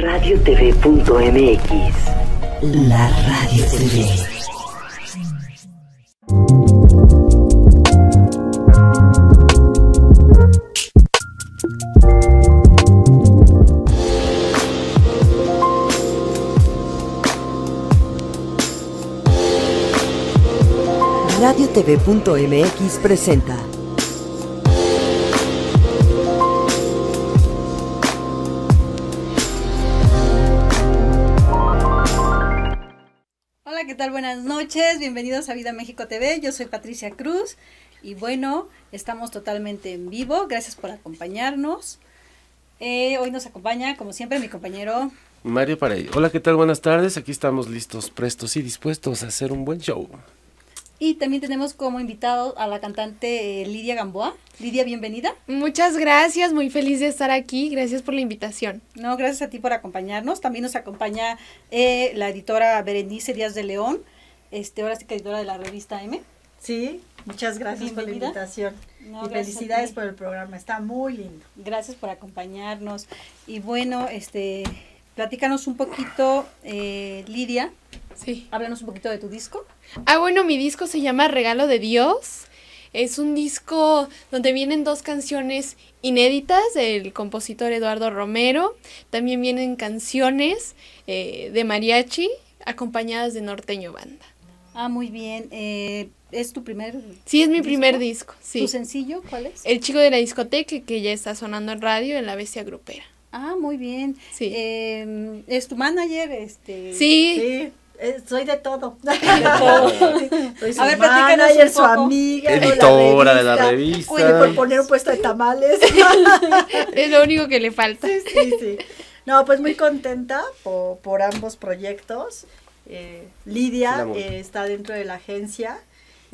radiotv.mx. La Radio TV. radiotv.mx presenta bienvenidos a Vida México TV, yo soy Patricia Cruz y bueno, estamos totalmente en vivo, gracias por acompañarnos. Eh, hoy nos acompaña, como siempre, mi compañero Mario Parey. Hola, ¿qué tal? Buenas tardes. Aquí estamos listos, prestos y dispuestos a hacer un buen show. Y también tenemos como invitado a la cantante eh, Lidia Gamboa. Lidia, bienvenida. Muchas gracias, muy feliz de estar aquí. Gracias por la invitación. No, gracias a ti por acompañarnos. También nos acompaña eh, la editora Berenice Díaz de León, este, ahora sí que editora de la revista M. Sí, muchas gracias por la invitación. No, y felicidades por el programa, está muy lindo. Gracias por acompañarnos. Y bueno, este, platícanos un poquito, eh, Lidia, Sí. háblanos un poquito de tu disco. Ah, bueno, mi disco se llama Regalo de Dios. Es un disco donde vienen dos canciones inéditas del compositor Eduardo Romero. También vienen canciones eh, de mariachi acompañadas de norteño banda. Ah, muy bien. Eh, ¿Es tu primer Sí, es mi ¿Disco? primer disco. Sí. tu sencillo? ¿Cuál es? El chico de la discoteca que ya está sonando en radio en la bestia grupera. Ah, muy bien. Sí. Eh, ¿Es tu manager? Este, Sí. Sí, eh, soy de todo. soy su A ver, manager, su amiga, de Editora de la revista. Oye, por poner un puesto de tamales. Es lo único que le falta. sí, sí. No, pues muy contenta por, por ambos proyectos. Eh, Lidia eh, está dentro de la agencia.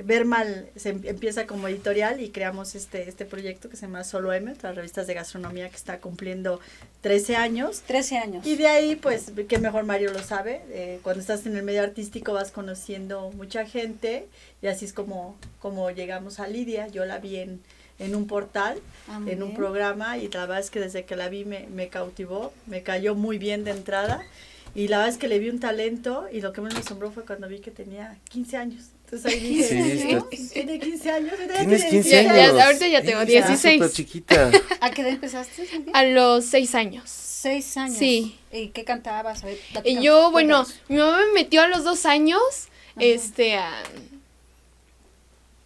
Bermal se em- empieza como editorial y creamos este, este proyecto que se llama Solo M, las revistas de gastronomía que está cumpliendo 13 años. 13 años. Y de ahí, pues, que mejor Mario lo sabe, eh, cuando estás en el medio artístico vas conociendo mucha gente y así es como, como llegamos a Lidia. Yo la vi en, en un portal, Ah, en un programa y la verdad es que desde que la vi me, me cautivó, me cayó muy bien de entrada y la verdad es que le vi un talento y lo que más me asombró fue cuando vi que tenía 15 años. Entonces ahí dije, Sí, "No, está- tiene 15 años. ya Tienes tiene 15 Ya- 16 ya- años. ahorita ya tengo Ya. 16. Súper chiquita. ¿A qué edad empezaste? A los seis años. Seis años. Sí. ¿Y qué cantabas? A ver, Y yo, bueno, mi mamá me metió a los dos años, este, a,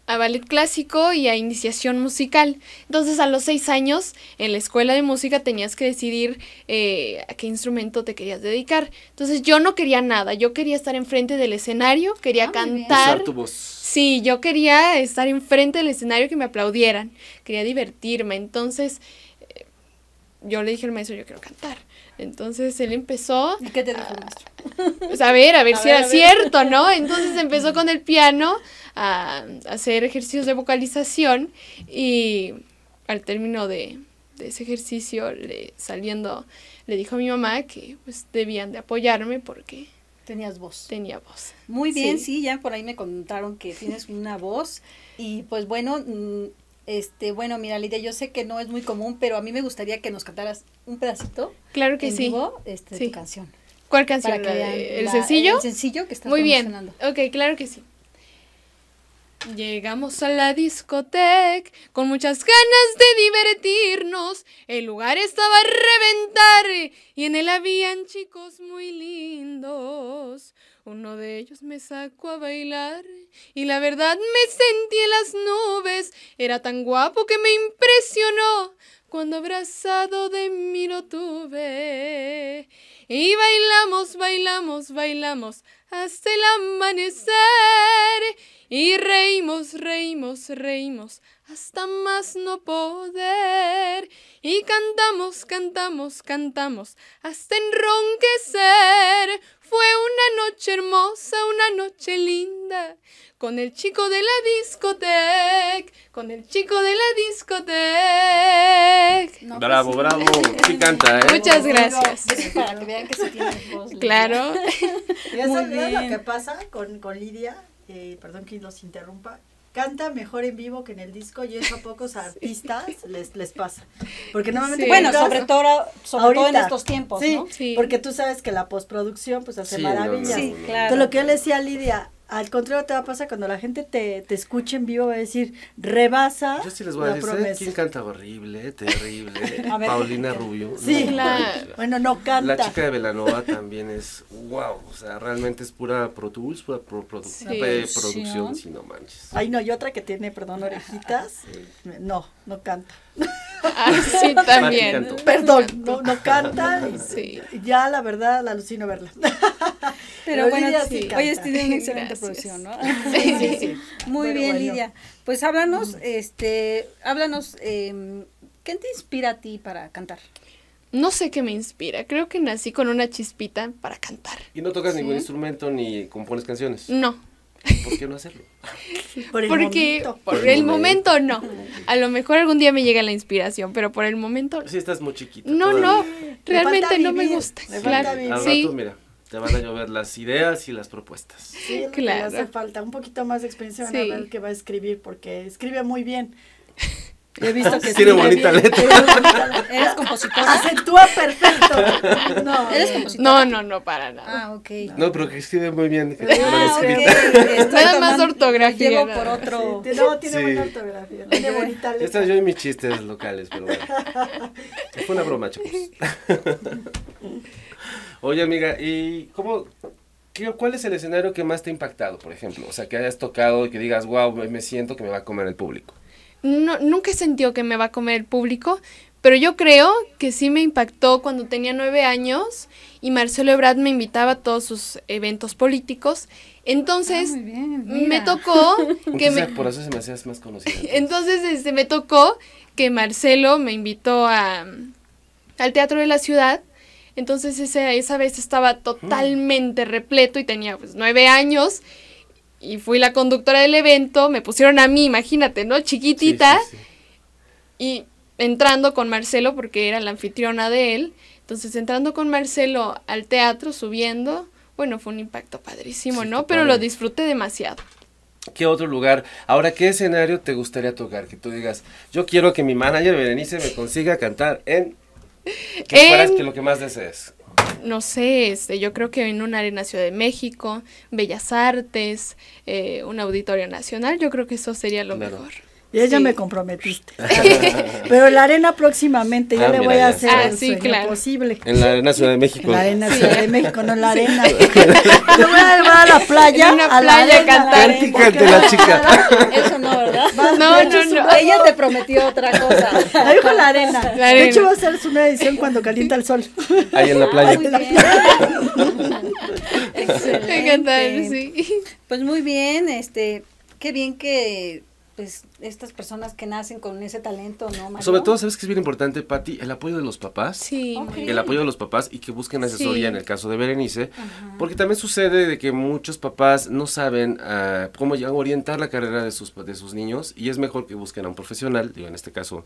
a ballet clásico y a iniciación musical. Entonces, a los seis años, en la escuela de música tenías que decidir eh, a qué instrumento te querías dedicar. Entonces, yo no quería nada, yo quería estar enfrente del escenario, quería Ah, cantar. Usar tu voz. Sí, yo quería estar enfrente del escenario que me aplaudieran, quería divertirme, entonces eh, yo le dije al maestro, yo quiero cantar. Entonces él empezó ¿Y qué te dijo maestro? pues, a ver, a ver A si ver, era a ver. cierto, ¿no? Entonces empezó con el piano a hacer ejercicios de vocalización y al término de, de ese ejercicio, le, saliendo, le dijo a mi mamá que pues debían de apoyarme porque Tenías voz. tenía voz. Muy bien, sí. Sí. ya por ahí me contaron que tienes una voz y pues bueno, mm, este, bueno, mira Lidia, yo sé que no es muy común, pero a mí me gustaría que nos cantaras un pedacito Claro que en sí. vivo, este, de tu canción. ¿Cuál canción? Para que ¿La de- vean ¿El la- sencillo? El sencillo que estás Muy bien. Ok, claro que sí. Llegamos a la discoteca con muchas ganas de divertirnos. El lugar estaba a reventar y en él habían chicos muy lindos. Uno de ellos me sacó a bailar y la verdad me sentí en las nubes. Era tan guapo que me impresionó cuando abrazado de mí lo tuve. Y bailamos, bailamos, bailamos hasta el amanecer. Y reímos, reímos, reímos hasta más no poder. Y cantamos, cantamos, cantamos hasta enronquecer. Fue una noche hermosa, una noche linda, con el chico de la discoteca, con el chico de la discoteca. No, Bravo, pues bravo. Sí canta, ¿eh? Muchas gracias. Para que vean que sí tienes voz. Claro. Y eso es lo bien. que pasa con, con Lidia, eh, perdón que los interrumpa, canta mejor en vivo que en el disco y eso a pocos artistas les, les pasa. Porque normalmente... Sí. Bueno, sobre todo, sobre todo en ahorita, estos tiempos, sí, ¿no? Sí. porque tú sabes que la postproducción pues hace maravillas. no, Sí, no, no. claro. Entonces, lo que yo le decía a Lidia, al contrario te va a pasar cuando la gente te, te escuche en vivo, va a decir, rebasa Yo sí les voy a la decir, ¿sabes promesa. quién canta horrible, terrible? A ver. Paulina Rubio. Sí, No Claro. manches. Bueno, no canta. La chica de Velanova también es wow, o sea, realmente es pura Pro Tools, pura pro- produ- Sí. eh, Sí. producción, si no manches. Ay, no, y otra que tiene, perdón, orejitas. No, no canta. Ah, sí, también. Perdón, no, no canta. y- Sí. Ya, la verdad, la alucino verla. Pero bueno, Lidia sí. canta. Oye, tiene una excelente Gracias. producción, ¿no? Sí, sí, sí. Muy Pero bien, bueno. Lidia. Pues háblanos, este, háblanos, eh, ¿qué te inspira a ti para cantar? No sé qué me inspira. Creo que nací con una chispita para cantar. Y no tocas ningún instrumento ni compones canciones. No, ¿Por qué no hacerlo? Por el porque momento. por Por el el momento momento. no. A lo mejor algún día me llega la inspiración, pero por el momento Sí, estás muy chiquita. no, todavía. no. Realmente no me gusta. Claro, vivir. Al sí. rato, mira, te van a llover las ideas y las propuestas. Sí, Claro. hace falta. Un poquito más de experiencia van Sí. a ver que va a escribir, porque escribe muy bien. He visto que Tiene bonita bien, letra. tiene bonita letra. ¿Eres compositora? Acentúa perfecto. No, ¿Eres eh, compositora? No, no, no, para nada. Ah, ok. No, pero que escribe muy bien. que Ah, te lo han ok. escrito. Estoy Nada más ortografía, Llevo nada por más. otro. Sí, no, tiene Sí. buena ortografía. Tiene bonita letra. Estas yo y mis chistes locales, pero bueno. Fue una broma, chicos. Oye, amiga, ¿y cómo, qué, cuál es el escenario que más te ha impactado, por ejemplo? O sea, que hayas tocado y que digas, wow, me, me siento que me va a comer el público. No, nunca he sentido que me va a comer el público, pero yo creo que sí me impactó cuando tenía nueve años y Marcelo Ebrard me invitaba a todos sus eventos políticos. Entonces, Ah, muy bien, me mira. tocó que Entonces, me... por eso se me hacías más conocida. Entonces, este, me tocó que Marcelo me invitó a, al Teatro de la Ciudad. Entonces, esa, esa vez estaba totalmente repleto y tenía pues nueve años. Y fui la conductora del evento. Me pusieron a mí, imagínate, ¿no? Chiquitita. sí, sí. Y entrando con Marcelo, porque era la anfitriona de él. Entonces, entrando con Marcelo al teatro, subiendo. Bueno, fue un impacto padrísimo, ¿no? Pero padre. lo disfruté demasiado. ¿Qué otro lugar? Ahora, ¿qué escenario te gustaría tocar? Que tú digas, yo quiero que mi manager Berenice me consiga cantar en... En- fueras que lo que más desees. no sé, este, yo creo que en una arena Ciudad de México, Bellas Artes, eh, un auditorio nacional, yo creo que eso sería lo Claro. mejor. Y ella Sí. me comprometiste. Pero la arena próximamente ya Ah, le mira, voy ya a hacer Ah, el sí, sueño claro. posible. En la Arena Ciudad de México. En la arena Sí. Ciudad de México, no en la arena. Le voy a llevar a la playa. En una a la playa cantar. la chica. Eso no, ¿verdad? No, de no, su- no. Ella te prometió otra cosa. La dijo la arena. La De arena. hecho, va a ser su nueva edición cuando calienta el sol. Ahí en la playa. Me Excelente. encantaron, sí. Pues muy bien, este, qué bien que pues estas personas que nacen con ese talento, ¿no? Mario? Sobre todo, ¿sabes qué es bien importante, Patti? El apoyo de los papás. Sí, El apoyo de los papás y que busquen asesoría Sí. en el caso de Berenice. Porque también sucede de que muchos papás no saben ah, cómo ya orientar la carrera de sus, de sus niños y es mejor que busquen a un profesional, digo, en este caso,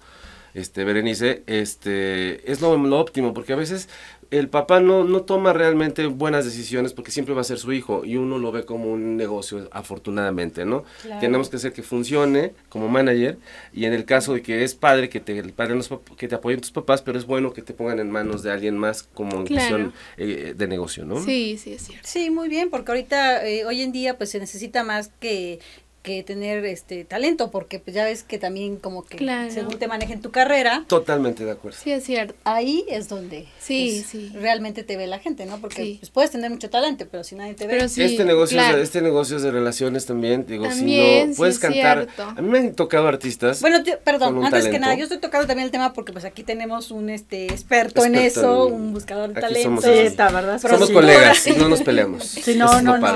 este Berenice, este, es lo, lo óptimo, porque a veces el papá no, no toma realmente buenas decisiones porque siempre va a ser su hijo y uno lo ve como un negocio, afortunadamente, ¿no? Claro. Tenemos que hacer que funcione como manager y en el caso de que es padre, que te, el padre que te apoyen tus papás, pero es bueno que te pongan en manos de alguien más como en Claro. cuestión eh, de negocio, ¿no? Sí, sí, es cierto. Sí, muy bien, porque ahorita, eh, hoy en día, pues se necesita más que, que tener este talento, porque pues ya ves que también como que Claro. según te manejen tu carrera, Totalmente de acuerdo. Sí, es cierto. ahí es donde Sí, pues, sí. realmente te ve la gente, ¿no? Porque Sí. pues, puedes tener mucho talento, pero si nadie te ve, Pero sí, este negocio claro. es de, este negocio es de relaciones también, digo, si no puedes es cantar. cierto. A mí me han tocado artistas. Bueno, perdón, con un antes que nada, yo estoy tocando también el tema porque pues aquí tenemos un este experto, en eso, en- un buscador de talento. somos Sí, así. está, ¿verdad? Somos colegas y no nos peleamos. Sí, no, es no, lo no.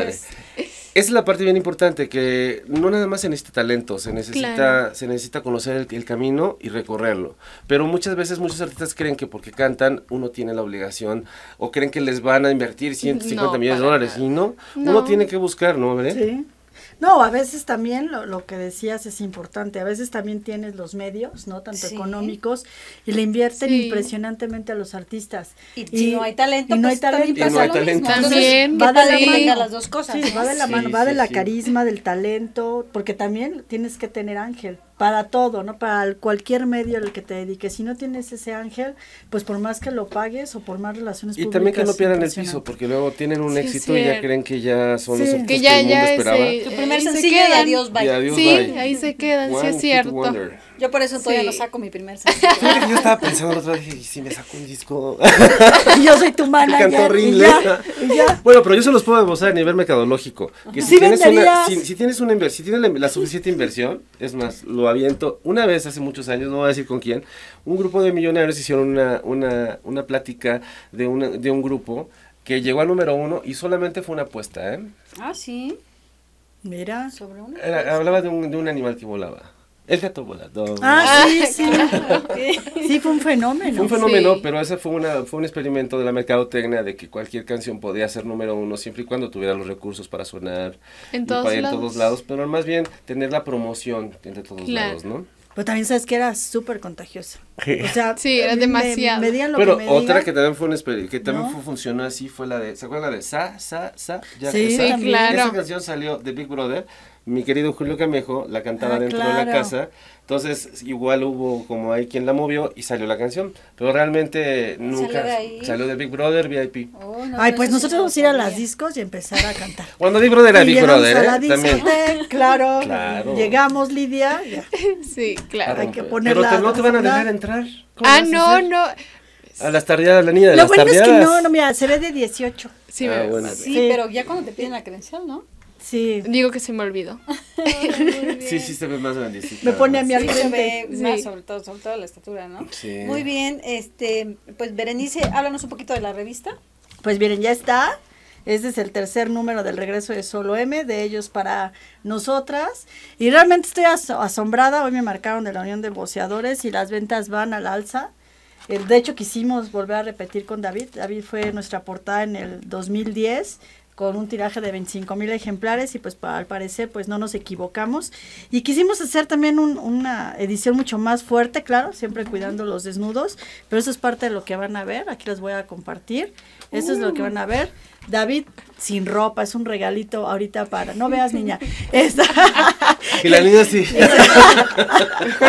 Esa es la parte bien importante, que no nada más se necesita talento, se necesita, Claro. se necesita conocer el, el camino y recorrerlo. Pero muchas veces muchos artistas creen que porque cantan uno tiene la obligación o creen que les van a invertir 150 No, millones de dólares nada. y no, No. uno tiene que buscar, ¿no? ¿Veré? Sí. No, a veces también lo, lo que decías es importante. A veces también tienes los medios, ¿no? Tanto Sí. económicos y le invierten Sí. impresionantemente a los artistas. Y, si no hay talento, y no hay pues también talento. pasa Y no hay lo talento. mismo. Entonces, También, ¿qué va de la mano. las dos cosas? Sí, no? va de la Sí, mano, va de la sí. carisma, del talento, porque también tienes que tener ángel para todo, ¿no? Para cualquier medio al que te dediques. Si no tienes ese ángel, pues por más que lo pagues o por más relaciones Y públicas. también que no pierdan el piso, porque luego tienen un Sí, éxito y ya cierto. creen que ya son los Sí. éxitos Que que, ya, el mundo ya esperaba. ese- Tu primer se y quedan. adiós, bye. Y adiós, Sí, bye. ahí se quedan, One sí es cierto. wonder. Yo por eso todavía Sí. no saco mi primer sencillo. Yo estaba pensando la otra vez, dije, ¿y si me saco un disco? Yo soy tu manager. Cantó y horrible. ya, y ya. Bueno, pero yo se los puedo demostrar a nivel mercadológico. Que si, Sí tienes una, si, si tienes una si tienes la, la suficiente inversión, es más, lo aviento. Una vez hace muchos años, no voy a decir con quién, un grupo de millonarios hicieron una, una, una plática de, una, de un grupo que llegó al número uno y solamente fue una apuesta, ¿eh? Ah, sí. Mira. Sobre una. Era- hablaba de un, de un animal que volaba. El gato volador. Ah, sí, sí. Ok. Sí, fue un fenómeno. Fue un fenómeno, Sí. pero ese fue, una, fue un experimento de la mercadotecnia de que cualquier canción podía ser número uno siempre y cuando tuviera los recursos para sonar En y todos para- en lados. todos lados, pero más bien tener la promoción entre todos Claro. lados, ¿no? Pero también sabes que era súper contagiosa. Sí. O sea, Sí, era demasiado. Me, lo Pero que me otra digan. que también fue un exper- que también ¿No? fue- funcionó así fue la de, ¿se acuerdan la de Sa, Sa, Sa? Ya Sí, que Sa? Sí, claro. Esa canción salió de Big Brother, mi querido Julio Camejo la cantaba Ah, dentro de la claro. casa, entonces igual hubo como hay quien la movió y salió la canción, pero realmente nunca salió de Big Brother VIP. Oh, no, Ay, no, pues nosotros vamos a ir a las discos y empezar a cantar. Cuando Big Brother era Big llegamos Brother, a ¿eh? También. claro. Claro. Llegamos, Lidia. ya. Sí, claro. Hay que Pero ponerla. te- no te van a ¿verdad? dejar entrar. ¿Cómo Ah, no, no. A las tardeadas, la niña de Lo las bueno es que no, no, mira, se ve de 18. Sí, Ah, bueno. Sí, Sí. pero ya cuando te piden la credencial, ¿no? Sí. Digo que se me olvidó. Sí, sí se ve más grandecita. Me pone a al Sí, se frente. ve Sí. más, sobre todo, sobre todo la estatura, ¿no? Sí. Muy bien, este, pues Berenice, háblanos un poquito de la revista. Pues miren, ya está. Este es el tercer número del regreso de Solo M, de ellos para nosotras. Y realmente estoy as- asombrada. Hoy me marcaron de la Unión de Boceadores y las ventas van al alza. Eh, De hecho, quisimos volver a repetir con David. David fue nuestra portada en el 2010 con un tiraje de 25 mil ejemplares y pues pa- al parecer pues no nos equivocamos. Y quisimos hacer también un- una edición mucho más fuerte, claro, siempre cuidando los desnudos, pero eso es parte de lo que van a ver, aquí les voy a compartir. Eso es lo que van a ver. David sin ropa, es un regalito ahorita para, no veas niña, Esta- Y la niña sí.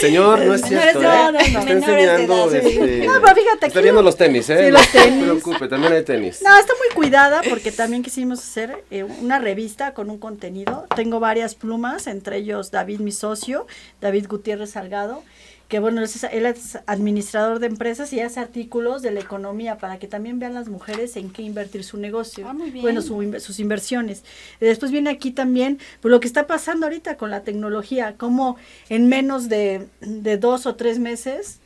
Señor, no es cierto, de ¿eh? edad, no, Está menores de enseñando, edad, sí. este... No, pero fíjate, Está viendo no- los tenis, ¿eh? Sí, los No se tenis. preocupe, también hay tenis. No, está muy cuidada porque también quisimos hacer eh, una revista con un contenido. Tengo varias plumas, entre ellos David, mi socio, David Gutiérrez Salgado, que bueno, él es, él es administrador de empresas y hace artículos de la economía para que también vean las mujeres en qué invertir su negocio. Ah, muy bien. Bueno, su sus inversiones. Después viene aquí también pues, lo que está pasando ahorita con la tecnología, como en menos de, de dos o tres meses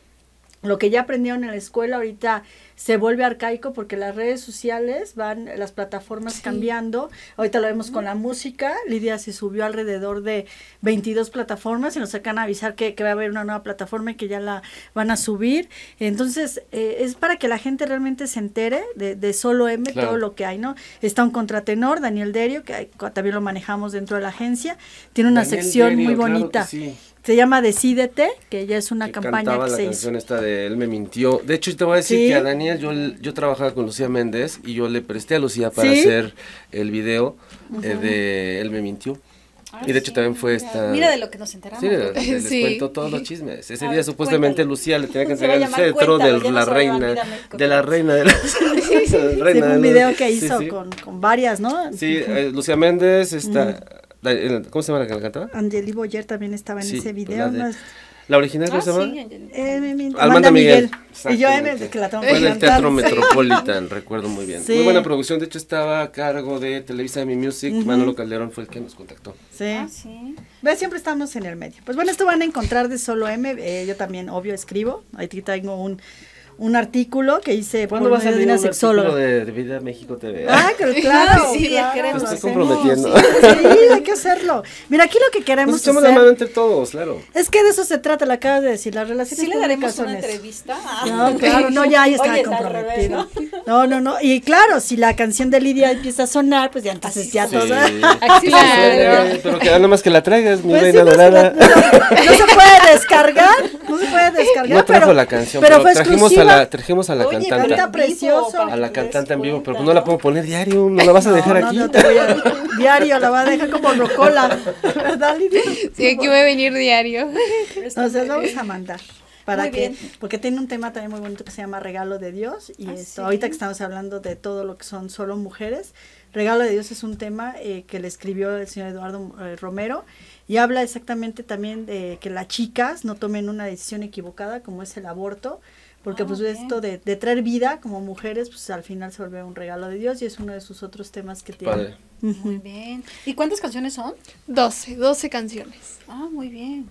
lo que ya aprendieron en la escuela ahorita se vuelve arcaico porque las redes sociales van, las plataformas cambiando. Ahorita lo vemos con la música. Lidia se subió alrededor de 22 plataformas y nos sacan a avisar que, que va a haber una nueva plataforma y que ya la van a subir. Entonces, eh, es para que la gente realmente se entere de, de solo M, Claro. todo lo que hay, ¿no? Está un contratenor, Daniel Derio, que hay- también lo manejamos dentro de la agencia. Tiene una Daniel sección Derio, muy claro que bonita. sí. Se llama Decídete, que ya es una que campaña cantaba que la se hizo. canción esta de Él me mintió. De hecho, te voy a decir Sí. que a Daniel yo, yo trabajaba con Lucía Méndez y yo le presté a Lucía para ¿Sí? hacer el video eh, de Él me mintió. y de hecho también fue esta... Mira de lo que nos enteramos. Sí, les Sí. cuento todos los chismes. Ese A día ver, supuestamente cuéntalo. Lucía le tenía que entregar el cetro de no la reina, de la reina de. Sí, reina de un video que sí, hizo sí. Con, con varias, ¿no? Sí, eh, Lucía Méndez, está... la- ¿Cómo se llama la que la cantaba? Angeli Boyer también estaba en Sí, ese pues video. la de- ¿no? ¿La original Ah, se llama? sí. Eh, Amanda Miguel. Y yo M, Exactamente. que la tengo Fue que en el Teatro sí. Metropolitan, recuerdo muy bien. Sí. Muy buena producción, de hecho estaba a cargo de Televisa Mi Music, Manolo Calderón fue el que nos contactó. Sí. Ah, sí. Ve, siempre estamos en el medio. Pues bueno, esto van a encontrar de solo M. eh, yo también, obvio, escribo. Aquí tengo un, un artículo que hice ¿Cuándo por vas a de una un sexóloga. de, de Vida México TV? Ah, que- claro, Sí, claro, queremos. Te estoy comprometiendo. Sí, hay que hacerlo. Mira, aquí lo que queremos Nos echamos la hacer mano entre todos, claro. es que de eso se trata, lo acabas de decir, las relaciones Sí le daremos una entrevista. No, claro, no, ya, ya está Oye, comprometido. revés, ¿no? No, no, no. Y claro, si la canción de Lidia empieza a sonar, pues ya entonces ya Sí. todo. Así Claro. Pero queda nada más que la traigas, mi Pues reina no, se dorada. la- no, no se puede descargar, no se puede descargar. No trajo pero, la canción, pero pero, fue trajimos, a la, trajimos a la Oye, cantante. canta precioso. A la cantante en vivo, pero no la puedo poner diario, no la vas a dejar no, aquí. No, te voy a, diario la va a dejar como rocola, ¿verdad, Lidia? Sí, aquí voy a venir diario. O sea, vamos a mandar. Para Muy que, bien. porque tiene un tema también muy bonito que se llama Regalo de Dios. Y Ah, esto, ¿sí? ahorita que estamos hablando de todo lo que son solo mujeres, Regalo de Dios es un tema eh, que le escribió el señor Eduardo eh, Romero y habla exactamente también de que las chicas no tomen una decisión equivocada como es el aborto, porque Ah, pues bien. esto de, de traer vida como mujeres, pues al final se vuelve un regalo de Dios y es uno de sus otros temas que tiene. Muy bien. ¿Y cuántas canciones son? 12, 12 canciones. Ah, muy bien.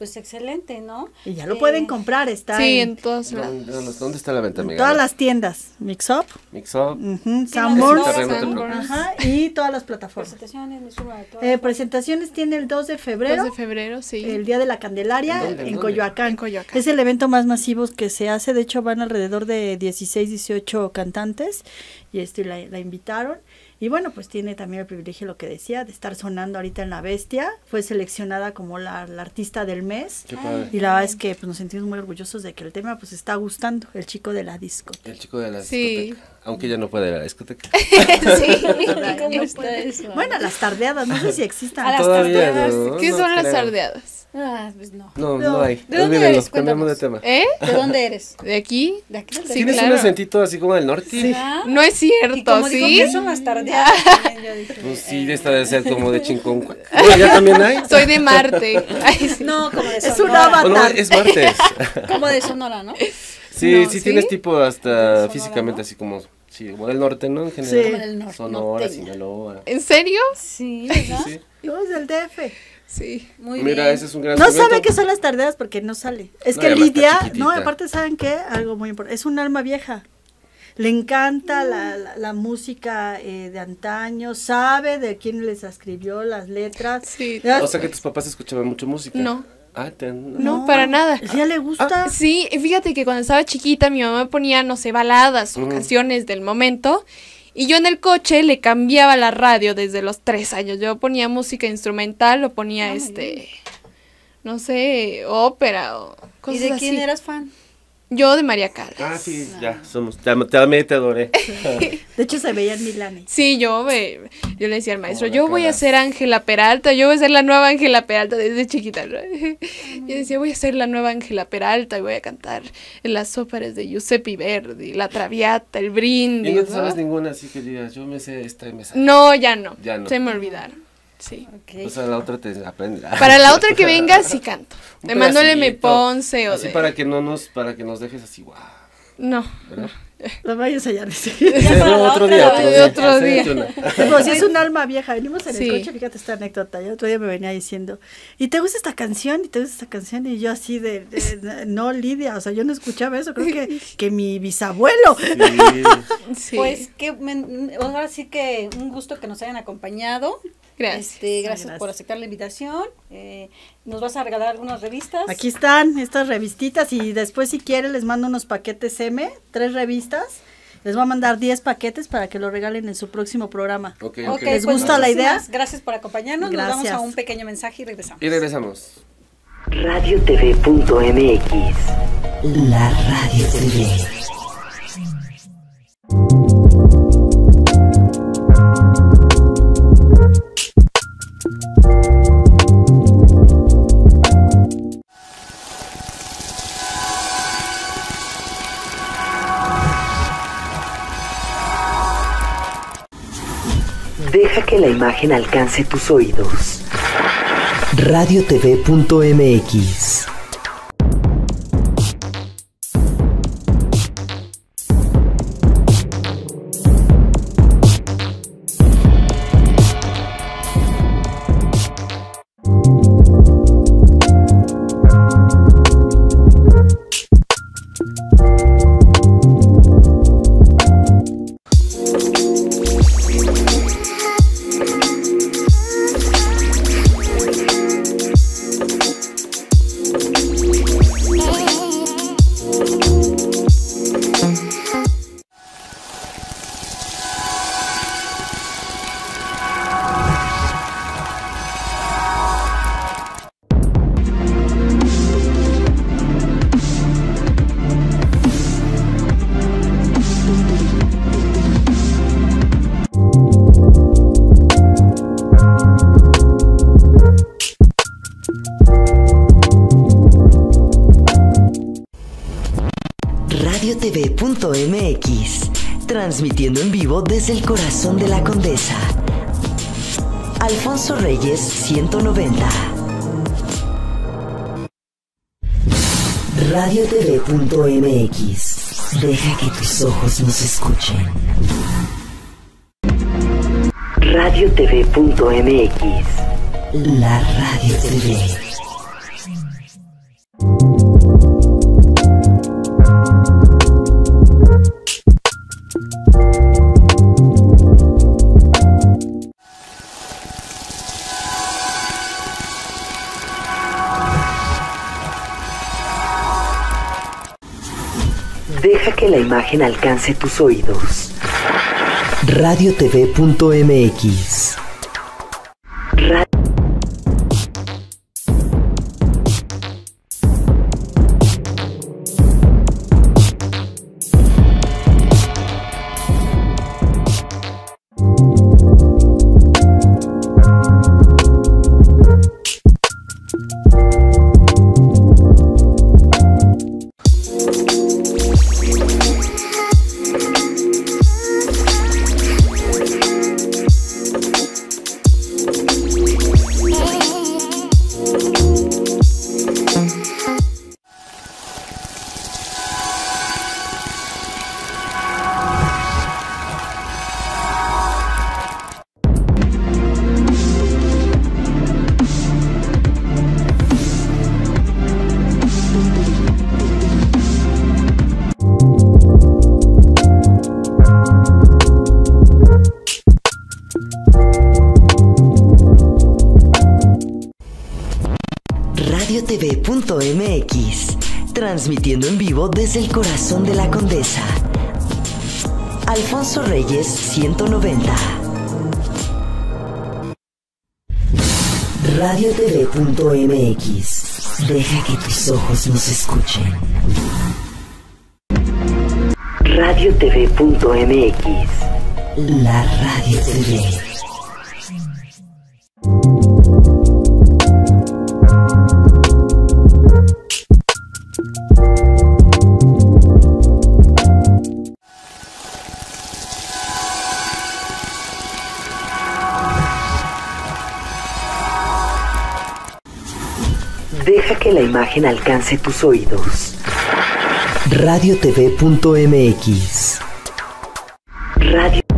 Pues excelente, ¿no? Y ya lo Eh, pueden comprar, está Sí, en, en todos lados. ¿Dónde, dónde- dónde está la venta, en amiga? todas las tiendas, Mix Up, Mix Up. ujú, Sí, Sanborns, las Terreno, te Sanborns. preocupes. Ajá, y todas las plataformas. Presentaciones, me todas. Eh, presentaciones tiene el 2 de 2 febrero, de febrero, sí. el Día de la Candelaria, ¿En dónde? en, ¿En dónde? Coyoacán. En Coyoacán. Es el evento más masivo que se hace, de hecho van alrededor de 16, 18 cantantes y este la, la invitaron. Y bueno, pues tiene también el privilegio, lo que decía, de estar sonando ahorita en La Bestia. Fue seleccionada como la, la artista del mes. Qué padre. Y la verdad es que pues, nos sentimos muy orgullosos de que el tema pues está gustando, el chico de la disco. El chico de la Sí. discoteca. Aunque ya no puede ir a la discoteca. sí. ¿Cómo está eso? Bueno, las tardeadas, no sé si existan. A las Todavía tardeadas. no. ¿Qué no son las tardeadas? Ah, pues no. No, No. no hay. ¿De dónde Olvídenlo, eres? cambiamos de tema. ¿Eh? ¿De dónde eres? ¿De aquí? ¿De aquí? Sí, Tienes claro. un acentito así como del norte. ¿Ah? No es Y cierto, como ¿sí? que son las tardeadas, yo dije, Pues sí, eh, de esta debe ser como de Chinconcuac. Bueno, ya también hay. Soy de Marte. Ay, sí. No, como de Es un Sonora. avatar. Bueno, es martes. Como de Sonora, ¿no? Sí, No, sí, ¿sí? tienes tipo hasta Sonora, físicamente ¿no? así como, sí, como del norte, ¿no? En Sí. general. Como del norte, Sonora, norteña. Sinaloa. ¿En serio? Sí, ¿verdad? Sí. No, es del DF. Sí. Muy Mira, bien. ese es un gran No sabe qué son las tardeadas porque no sale. Es No, que Lidia, no, aparte saben qué, algo muy importante, es un alma vieja. Le encanta la, la- la música eh, de antaño, sabe de quién les escribió las letras. Sí. O sea que tus papás escuchaban mucho música. No. Ah, te- No, para nada. Ya le gusta. Sí, y fíjate que cuando estaba chiquita mi mamá me ponía, no sé, baladas o canciones del momento. Y yo en el coche le cambiaba la radio desde los tres años. Yo ponía música instrumental o ponía Ah, este, no sé, ópera o ¿Y cosas de así. quién eras fan? Yo de María Callas. Ah, sí, ya, somos, te, am- te amé, te adoré. De hecho, se veía en Milani. Sí, yo, me- yo le decía al maestro, yo voy a ser Ángela Peralta, yo voy a ser la nueva Ángela Peralta desde chiquita. ¿no? Yo decía, voy a ser la nueva Ángela Peralta y voy a cantar en las óperas de Giuseppe Verdi, La Traviata, El Brindis. Y no te ¿no? sabes ninguna así que digas, yo me sé esta y me sé. No, ya no. Ya no. Se me olvidaron. Sí. O sea, la otra te aprende. Para la otra que venga, sí canto. De Manuel M. Ponce o Así de... para que no nos, para que nos dejes así, guau. No. ¿Verdad? Lo vayas a hallar. Sí. Ya para la otro otra día, otro día. otro. Pues sí, es un alma vieja. Venimos en Sí. el coche, fíjate esta anécdota. Yo otro día me venía diciendo, ¿y te gusta esta canción? ¿Y te gusta esta canción? Y yo así de, de- no, Lidia, o sea, yo no escuchaba eso. Creo que, que mi bisabuelo. Sí. Sí. Pues que me- ahora sí que un gusto que nos hayan acompañado. Gracias. Este, gracias, Gracias. por aceptar la invitación. Eh, nos vas a regalar algunas revistas. Aquí están estas revistitas y después si quiere les mando unos paquetes M, tres revistas. Les voy a mandar 10 paquetes para que lo regalen en su próximo programa. Ok, Ok, ok. ¿Les pues gusta la idea? Gracias por acompañarnos. Nos Gracias. vamos a un pequeño mensaje y regresamos. Y regresamos. Radiotv.mx La Radio TV. Deja que la imagen alcance tus oídos. Radiotv.mx Alfonso Reyes 190. Radiotv.mx. Deja que tus ojos nos escuchen. Radiotv.mx. La Radio TV. Imagen alcance tus oídos. Radiotv.mx desde el corazón de la Condesa. Alfonso Reyes 190. Radiotv.mx. Deja que tus ojos nos escuchen. Radiotv.mx. La Radio TV. Deja que la imagen alcance tus oídos. Radiotv.mx Radio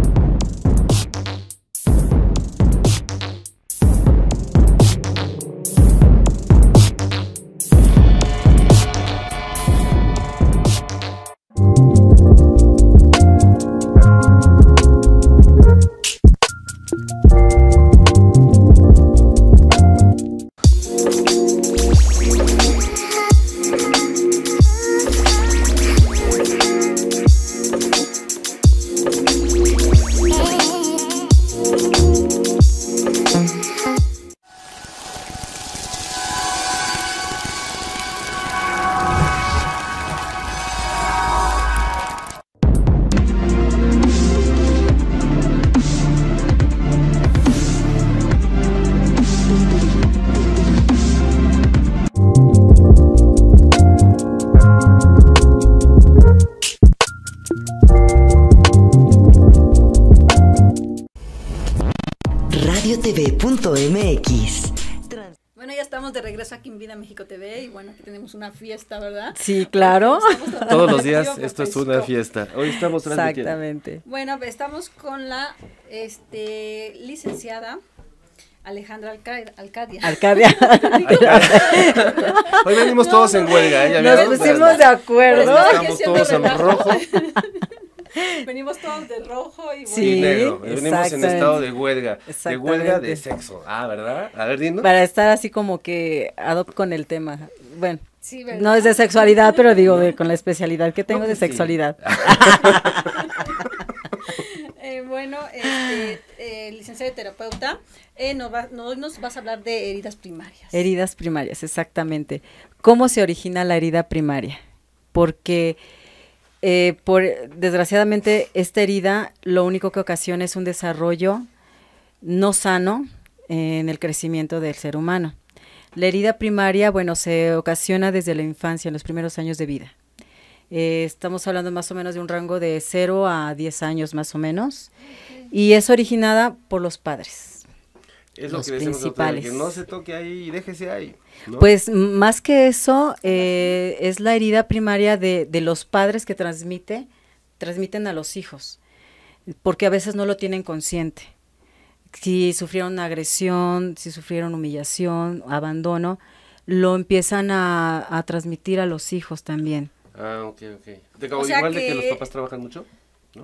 tenemos una fiesta, ¿verdad? Sí, claro. Todos los días esto es una fiesta. Hoy estamos transmitiendo. Exactamente. Bueno, estamos con la este, licenciada Alejandra Alca- Alcadia. Arcadia. Hoy venimos todos en huelga, ¿eh? ¿Ya Nos pusimos de acuerdo. Estamos todos en rojo Venimos todos de rojo y. Sí. y negro. Venimos en estado de huelga. De huelga de sexo. Ah, ¿verdad? A ver, dinos. Para estar así como que ad hoc con el tema. Bueno, Sí, ¿verdad? no es de sexualidad, pero digo de, con la especialidad que tengo No, de sí. sexualidad. Eh, bueno, este, eh, licenciada y terapeuta, eh, nos, va- no- hoy nos vas a hablar de heridas primarias. Heridas primarias, exactamente. ¿Cómo se origina la herida primaria? Porque eh, por, desgraciadamente esta herida lo único que ocasiona es un desarrollo no sano en el crecimiento del ser humano. La herida primaria, bueno, se ocasiona desde la infancia, en los primeros años de vida. Eh, estamos hablando más o menos de un rango de 0 a 10 años más o menos. Y es originada por los padres. Es lo Los que decimos nosotros, de que principales. no se toque ahí y déjese ahí. ¿no? Pues más que eso, eh, es la herida primaria de, de los padres que transmite, transmiten a los hijos, porque a veces no lo tienen consciente. Si sufrieron agresión, si sufrieron humillación, abandono, lo empiezan a, a transmitir a los hijos también. Ah, ok, ok. De, O sea igual de que que- los papás trabajan mucho.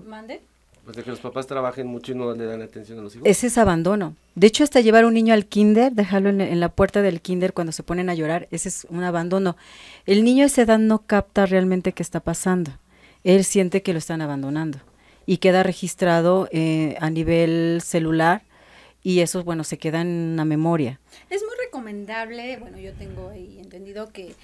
¿Mande? Pues de que los papás trabajen mucho y no le dan atención a los hijos. Ese es abandono. De hecho, hasta llevar un niño al kinder, dejarlo en, en la puerta del kinder cuando se ponen a llorar, ese es un abandono. El niño a esa edad no capta realmente qué está pasando. Él siente que lo están abandonando y queda registrado eh, a nivel celular y eso, bueno, se queda en una memoria. Es muy recomendable, bueno, yo tengo ahí entendido que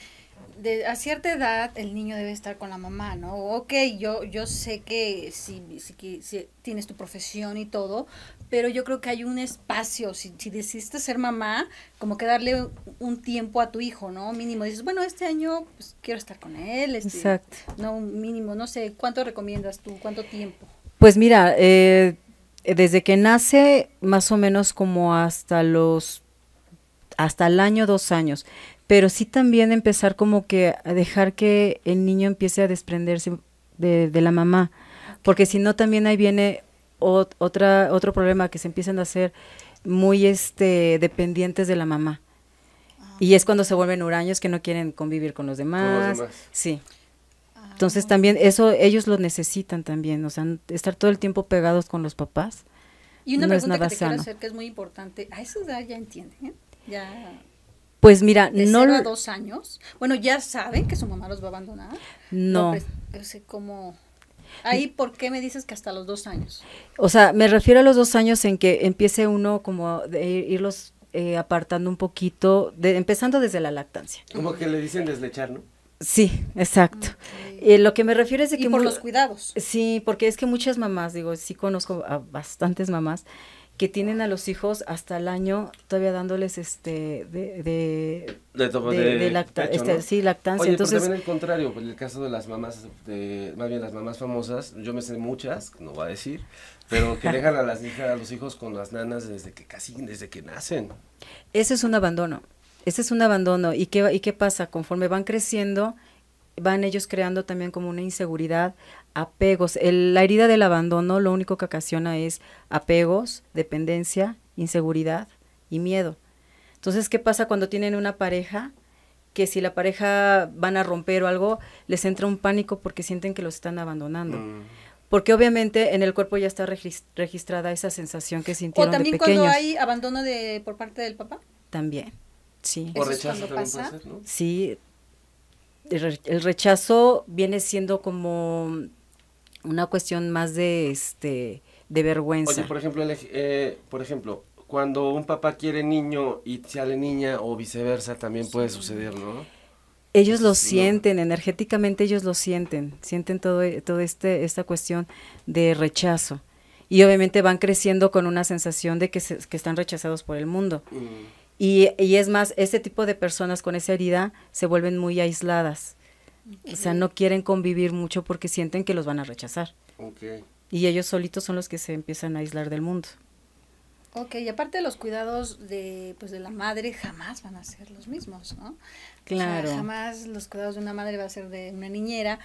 de, a cierta edad el niño debe estar con la mamá, ¿no? Ok, yo, yo sé que si, si, si tienes tu profesión y todo, pero yo creo que hay un espacio, si, si decidiste ser mamá, como que darle un tiempo a tu hijo, ¿no? Mínimo, dices, bueno, este año pues, quiero estar con él, este, Exacto. no, mínimo, no sé, ¿cuánto recomiendas tú? ¿Cuánto tiempo? Pues mira, eh, desde que nace, más o menos como hasta los, hasta el año, dos años, pero sí también empezar como que a dejar que el niño empiece a desprenderse de, de la mamá, porque si no también ahí viene ot- otra, otro problema, que se empiezan a hacer muy este, dependientes de la mamá. Y es cuando se vuelven huraños que no quieren convivir con los demás. demás. Sí. Entonces también eso ellos lo necesitan también, o sea, estar todo el tiempo pegados con los papás. Y una No es pregunta nada que te quiero sano. hacer que es muy importante, a esa edad ya entienden, ¿eh? Ya Pues mira, de no cero a dos años. Bueno, ya saben que su mamá los va a abandonar. no. pues, yo sé cómo. Ahí, ¿por qué me dices que hasta los dos años? O sea, me refiero a los dos años en que empiece uno como de irlos eh, apartando un poquito, de, empezando desde la lactancia. Como que le dicen deslechar, ¿no? Sí, exacto. Eh, lo que me refiero es de Y que por los cuidados. Sí, porque es que muchas mamás, digo, sí conozco a bastantes mamás que tienen a los hijos hasta el año todavía dándoles este de de, De, to- de- de de lacta- pecho, este, ¿no? sí, lactancia. Oye, Entonces, pero también el contrario, pues, el caso de las mamás, de, más bien las mamás famosas, yo me sé muchas, no voy a decir, pero que dejan a las hijas, a los hijos con las nanas desde que casi, desde que nacen. ese es un abandono. Ese es un abandono. ¿Y qué, va- ¿Y qué pasa? Conforme van creciendo, van ellos creando también como una inseguridad, apegos. El- la herida del abandono lo único que ocasiona es apegos, dependencia, inseguridad y miedo. Entonces, ¿qué pasa cuando tienen una pareja? Que si la pareja van a romper o algo, les entra un pánico porque sienten que los están abandonando. Mm. Porque obviamente en el cuerpo ya está regis- registrada esa sensación que O sintieron de también pequeños. cuando hay abandono de por parte del papá. También, sí. O rechazo también pasa. puede ser, ¿no? Sí, el, re- el rechazo viene siendo como una cuestión más de este de vergüenza. Oye, por ejemplo, el eh, por ejemplo, cuando un papá quiere niño y sale niña o viceversa, también puede suceder, ¿no? ellos lo no. sienten, energéticamente ellos lo sienten, sienten todo, todo este, esta cuestión de rechazo. Y obviamente van creciendo con una sensación de que, se- que están rechazados por el mundo. Mm. Y, y es más, ese tipo de personas con esa herida se vuelven muy aisladas. O sea, no quieren convivir mucho porque sienten que los van a rechazar. Y ellos solitos son los que se empiezan a aislar del mundo. Ok, y aparte los cuidados de, pues, de la madre, jamás van a ser los mismos, ¿no? O sea, Claro. jamás los cuidados de una madre va a ser de una niñera.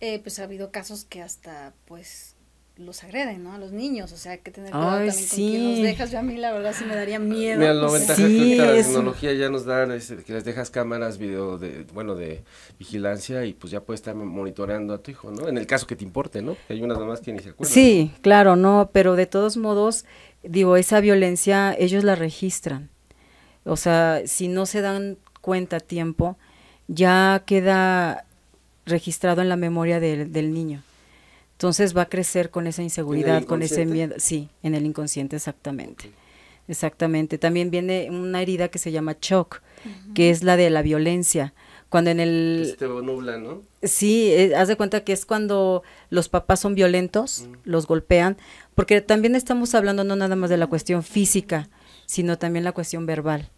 Eh, pues ha habido casos que hasta, pues, los agreden, ¿no? A los niños, o sea, hay que tener cuidado Ay, también con quién los dejas. Yo a mí la verdad sí me daría miedo. Mira, sea, ventaja Sí, que ahorita la tecnología ya nos da es que les dejas cámaras, video de, bueno, de vigilancia y pues ya puedes estar monitoreando a tu hijo, ¿no? En el caso que te importe, ¿no? Que hay unas mamás que ni se acuerdan. Sí, claro, no, pero de todos modos, digo, esa violencia ellos la registran. O sea, si no se dan cuenta a tiempo, ya queda registrado en la memoria del, del niño. Entonces va a crecer con esa inseguridad, con ese miedo. Sí, en el inconsciente, exactamente. Exactamente. También viene una herida que se llama shock, que es la de la violencia. Cuando en Que el, se te nubla, ¿no? Sí, eh, haz de cuenta que es cuando los papás son violentos, los golpean, porque también estamos hablando no nada más de la cuestión física, sino también la cuestión verbal.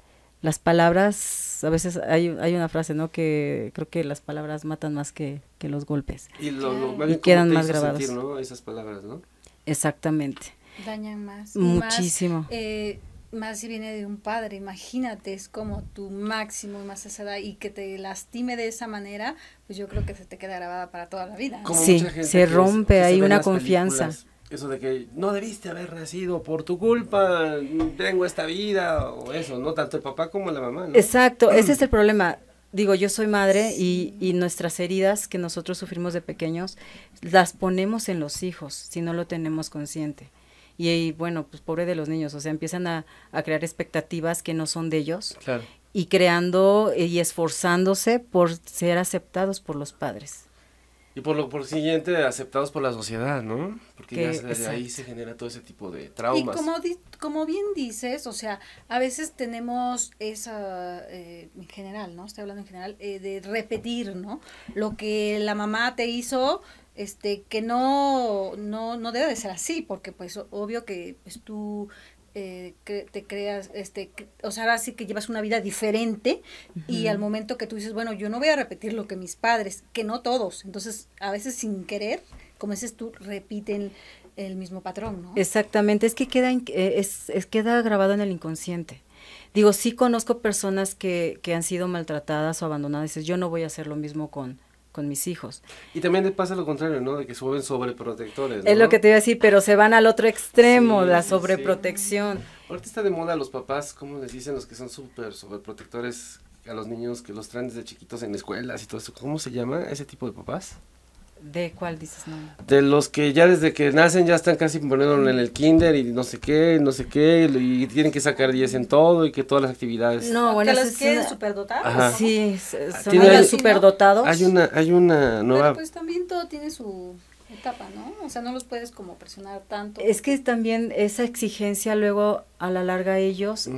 Las palabras, a veces hay, hay una frase, ¿no? Que creo que las palabras matan más que, que los golpes. Y, lo, lo- Y más quedan más grabados. sentir, ¿no? Esas palabras, ¿no? Exactamente. Dañan más. y Muchísimo. Más, eh, más si viene de un padre, imagínate, es como tu máximo, más esa edad, y que te lastime de esa manera, pues yo creo que se te queda grabada para toda la vida. ¿no? Como Sí, mucha gente se rompe en una confianza. películas, Eso de que no debiste haber nacido por tu culpa, tengo esta vida, o eso, ¿no? Tanto el papá como la mamá, ¿no? Exacto, ese es el problema. Digo, yo soy madre y, y nuestras heridas que nosotros sufrimos de pequeños las ponemos en los hijos si no lo tenemos consciente. Y, y, bueno, pues pobre de los niños, o sea, empiezan a, a crear expectativas que no son de ellos Claro. y creando y esforzándose por ser aceptados por los padres. Y por lo por siguiente, aceptados por la sociedad, ¿no? Porque ya Que- se- desde ahí se genera todo ese tipo de Y traumas. como, di- como bien dices, o sea, a veces tenemos esa, eh, en general, ¿no? Estoy hablando en general, eh, de repetir, ¿no? Lo que la mamá te hizo, este, que no, no, no debe de ser así, porque pues obvio que pues tú eh, te creas, este, o sea, ahora sí que llevas una vida diferente y al momento que tú dices, bueno, yo no voy a repetir lo que mis padres, que no todos, entonces a veces sin querer, como dices tú, repiten el mismo patrón, ¿no? Exactamente, es que queda, eh, es, es- queda grabado en el inconsciente. Digo, sí conozco personas que, que han sido maltratadas o abandonadas y dices, yo no voy a hacer lo mismo con, con mis hijos. Y también le pasa lo contrario, ¿no? De que vuelven sobreprotectores, Es lo que te iba a decir, pero se van al otro extremo, Sí, la sí, sí. sobreprotección. Ahorita está de moda los papás, ¿cómo les dicen los que son súper sobreprotectores a los niños que los traen desde chiquitos en escuelas y todo eso? ¿Cómo se llama ese tipo de papás? ¿De cuál dices? No. De los que ya desde que nacen ya están casi poniéndolo en el kinder y no sé qué, no sé qué, y tienen que sacar 10 en todo y que todas las actividades... No, bueno, que los. Ajá. ¿no? Sí, son ¿no? superdotados. Hay una, hay una Pero nueva... pues también todo tiene su etapa, ¿no? O sea, no los puedes como presionar tanto. Es que también esa exigencia luego a la larga ellos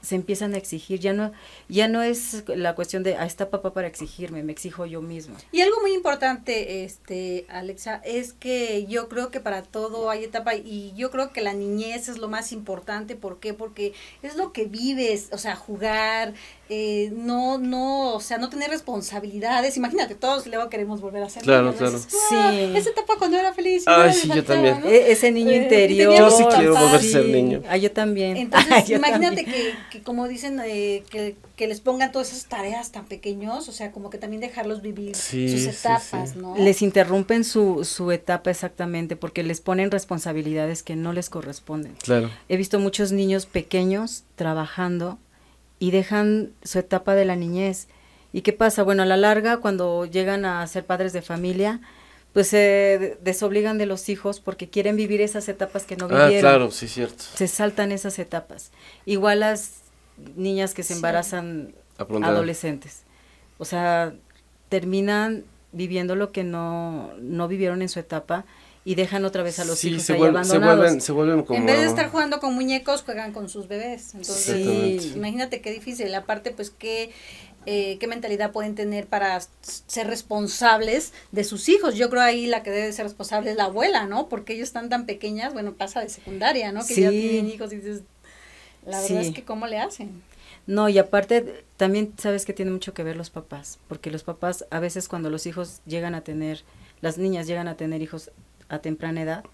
se empiezan a exigir, ya no, ya no es la cuestión de, ah, está papá para exigirme, me exijo yo mismo. Y algo muy importante, este, Alexa, es que yo creo que para todo hay etapa y yo creo que la niñez es lo más importante. ¿Por qué? Porque es lo que vives, o sea, jugar, eh, no, no, o sea, no tener responsabilidades. Imagínate, todos luego queremos volver a ser Claro, niños, claro. dices, "Ah, Sí. Esa etapa cuando era feliz. Ay, me sí, yo faltaba", también. ¿no? E- ese niño Eh, interior. Yo sí quiero volver a ser niño. Ah, yo también. Entonces, imagínate también. que, que como dicen, eh, que, que les pongan todas esas tareas tan pequeños, o sea, como que también dejarlos vivir Sí, sus sí, etapas, sí. ¿no? Les interrumpen su, su etapa exactamente porque les ponen responsabilidades que no les corresponden. Claro. He visto muchos niños pequeños trabajando y dejan su etapa de la niñez. ¿Y qué pasa? Bueno, a la larga, cuando llegan a ser padres de familia, pues se de- desobligan de los hijos porque quieren vivir esas etapas que no Ah, vivieron. claro, sí, cierto. Se saltan esas etapas. Igual las niñas que se Sí. embarazan edad. adolescentes. O sea, terminan viviendo lo que no, no vivieron en su etapa y dejan otra vez a los Sí, hijos se, ahí vuelven, se abandonados. vuelven, se vuelven como... En vez de estar jugando con muñecos, juegan con sus bebés. Entonces, imagínate qué difícil. Aparte, pues, qué, eh, qué mentalidad pueden tener para ser responsables de sus hijos. Yo creo ahí la que debe ser responsable es la abuela, ¿no? Porque ellos están tan pequeñas, bueno, pasa de secundaria, ¿no? Que ya tienen hijos y dices, la verdad Sí. es que cómo le hacen. No, y aparte también sabes que tiene mucho que ver los papás, porque los papás a veces cuando los hijos llegan a tener, las niñas llegan a tener hijos a temprana edad,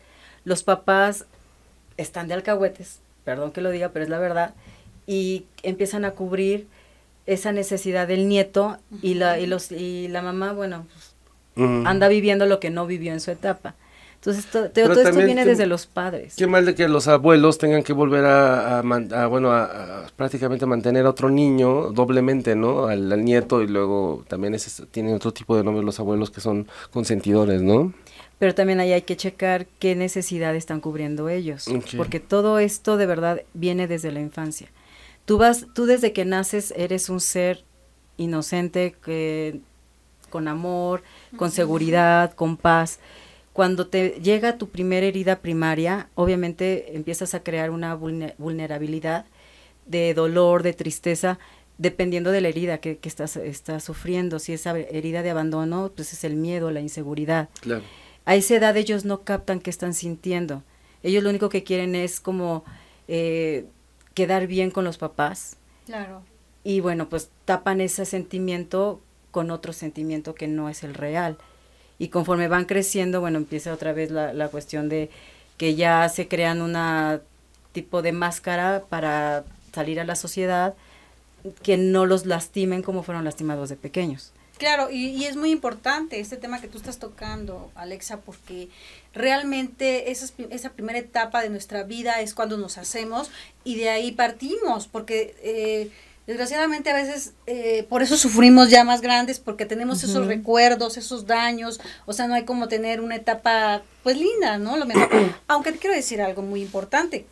los papás están de alcahuetes, perdón que lo diga, pero es la verdad, y empiezan a cubrir esa necesidad del nieto y la y los y la mamá, bueno, pues, anda viviendo lo que no vivió en su etapa. Entonces, to- te- Pero todo esto viene que- desde los padres. Qué mal de que los abuelos tengan que volver a, a man- a, bueno, a, a prácticamente mantener a otro niño doblemente, ¿no? Al, al nieto y luego también es, tienen otro tipo de nombres los abuelos que son consentidores, ¿no? Pero también ahí hay que checar qué necesidad están cubriendo ellos, porque todo esto de verdad viene desde la infancia. Tú vas, tú desde que naces eres un ser inocente, que con amor, con seguridad, con paz. Cuando te llega tu primera herida primaria, obviamente empiezas a crear una vulne- vulnerabilidad de dolor, de tristeza, dependiendo de la herida que, que estás, estás sufriendo. Si esa herida de abandono, pues es el miedo, la inseguridad Claro. a esa edad ellos no captan qué están sintiendo. Ellos lo único que quieren es como eh, quedar bien con los papás Claro. y bueno, pues tapan ese sentimiento con otro sentimiento que no es el real. Y conforme van creciendo, bueno, empieza otra vez la, la cuestión de que ya se crean una tipo de máscara para salir a la sociedad que no los lastimen como fueron lastimados de pequeños. Claro, y, y, es muy importante este tema que tú estás tocando, Alexa, porque realmente esa, esa primera etapa de nuestra vida es cuando nos hacemos y de ahí partimos, porque eh, desgraciadamente a veces eh, por eso sufrimos ya más grandes, porque tenemos uh -huh. esos recuerdos, esos daños, o sea, no hay como tener una etapa pues linda, ¿no? Lo mejor. Aunque te quiero decir algo muy importante,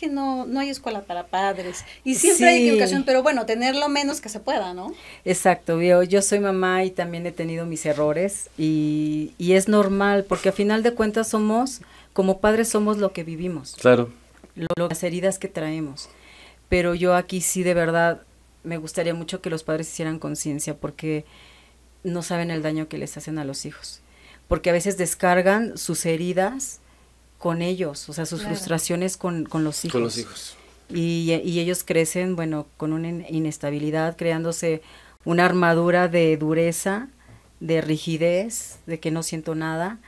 que no, no hay escuela para padres y siempre sí. hay educación, pero bueno, tener lo menos que se pueda, ¿no? Exacto, yo, yo soy mamá y también he tenido mis errores y, y es normal porque a final de cuentas somos, como padres somos lo que vivimos. Claro. Lo, lo, las heridas que traemos. Pero yo aquí sí de verdad me gustaría mucho que los padres hicieran conciencia porque no saben el daño que les hacen a los hijos. Porque a veces descargan sus heridas con ellos, o sea, sus claro. frustraciones con, con, los hijos. Con los hijos. Y, y, ellos crecen, bueno, con una inestabilidad, creándose una armadura de dureza, de rigidez, de que no siento nada.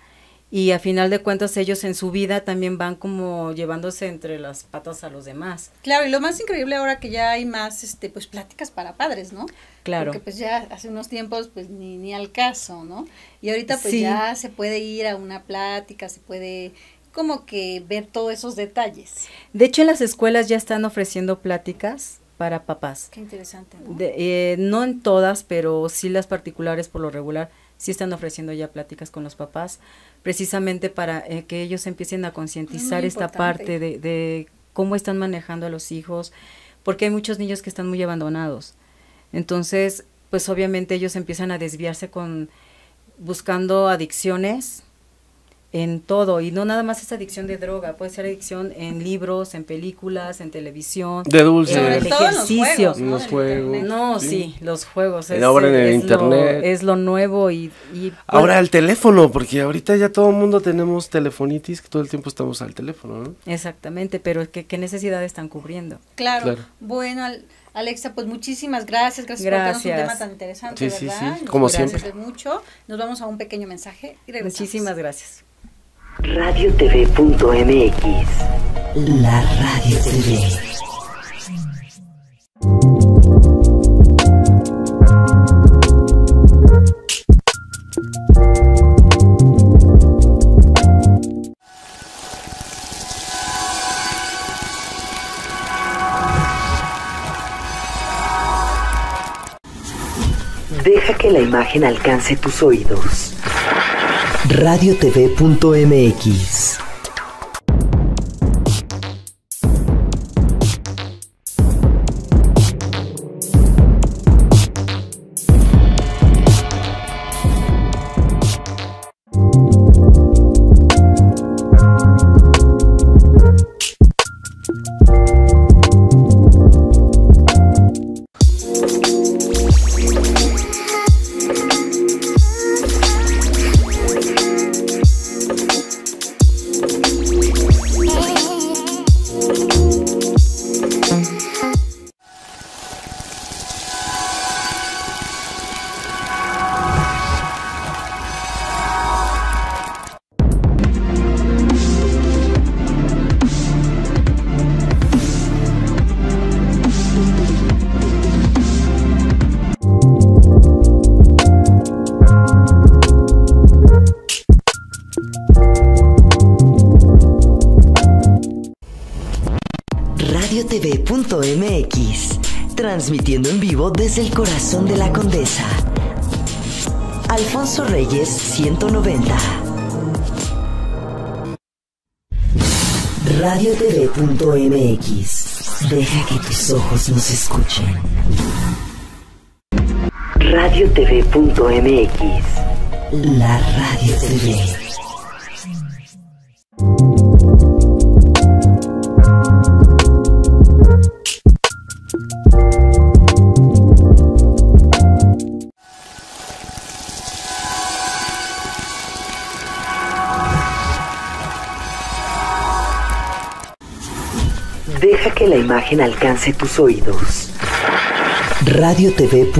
Y a final de cuentas ellos en su vida también van como llevándose entre las patas a los demás. Claro, y lo más increíble ahora que ya hay más este pues pláticas para padres, ¿no? Claro. Porque pues ya hace unos tiempos pues ni, ni al caso, ¿no? Y ahorita pues sí. ya se puede ir a una plática, se puede como que ver todos esos detalles. De hecho, en las escuelas ya están ofreciendo pláticas para papás. Qué interesante. ¿no? De, eh, no en todas, pero sí las particulares por lo regular, sí están ofreciendo ya pláticas con los papás, precisamente para eh, que ellos empiecen a concientizar esta parte de, de cómo están manejando a los hijos, porque hay muchos niños que están muy abandonados. Entonces, pues obviamente ellos empiezan a desviarse con buscando adicciones, en todo y no nada más es adicción de droga, puede ser adicción en libros, en películas, en televisión, de dulces, en el ejercicio, en los juegos, no, sí. sí, los juegos, es, ahora en el es internet, lo, es lo nuevo y, y ahora el teléfono, porque ahorita ya todo el mundo tenemos telefonitis, que todo el tiempo estamos al teléfono, ¿no? Exactamente, pero ¿qué, qué necesidad están cubriendo? Claro, claro. bueno. Al, Alexa, pues muchísimas gracias, gracias, gracias. por darnos un tema tan interesante, sí, ¿verdad? Sí, sí, como gracias siempre. mucho. Nos vamos a un pequeño mensaje y regresamos. Muchísimas gracias. radiotv.mx La Radio TV. Deja que la imagen alcance tus oídos. radiotv.mx transmitiendo en vivo desde el corazón de la Condesa. Alfonso Reyes 190. radiotv.mx, deja que tus ojos nos escuchen. radiotv.mx, la radio TV. Imagen alcance tus oídos. radiotv.mx.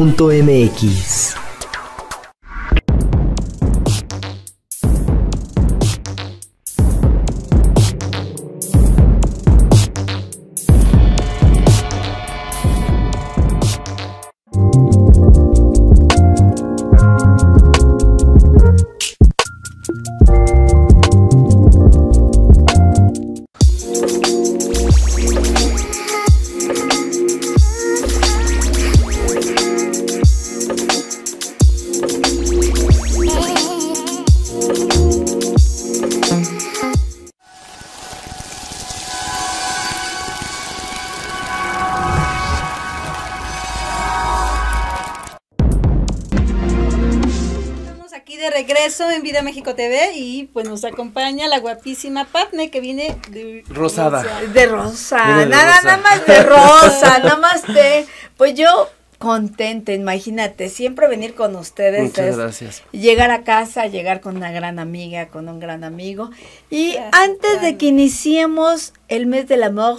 Vida México TV y pues nos acompaña la guapísima Patne que viene de Rosada. De rosa, Viene de nada, rosa. nada más de rosa, nada más de, pues yo contenta, imagínate, siempre venir con ustedes Muchas es gracias. llegar a casa, llegar con una gran amiga, con un gran amigo. Y Gracias, antes de que iniciemos el mes del amor,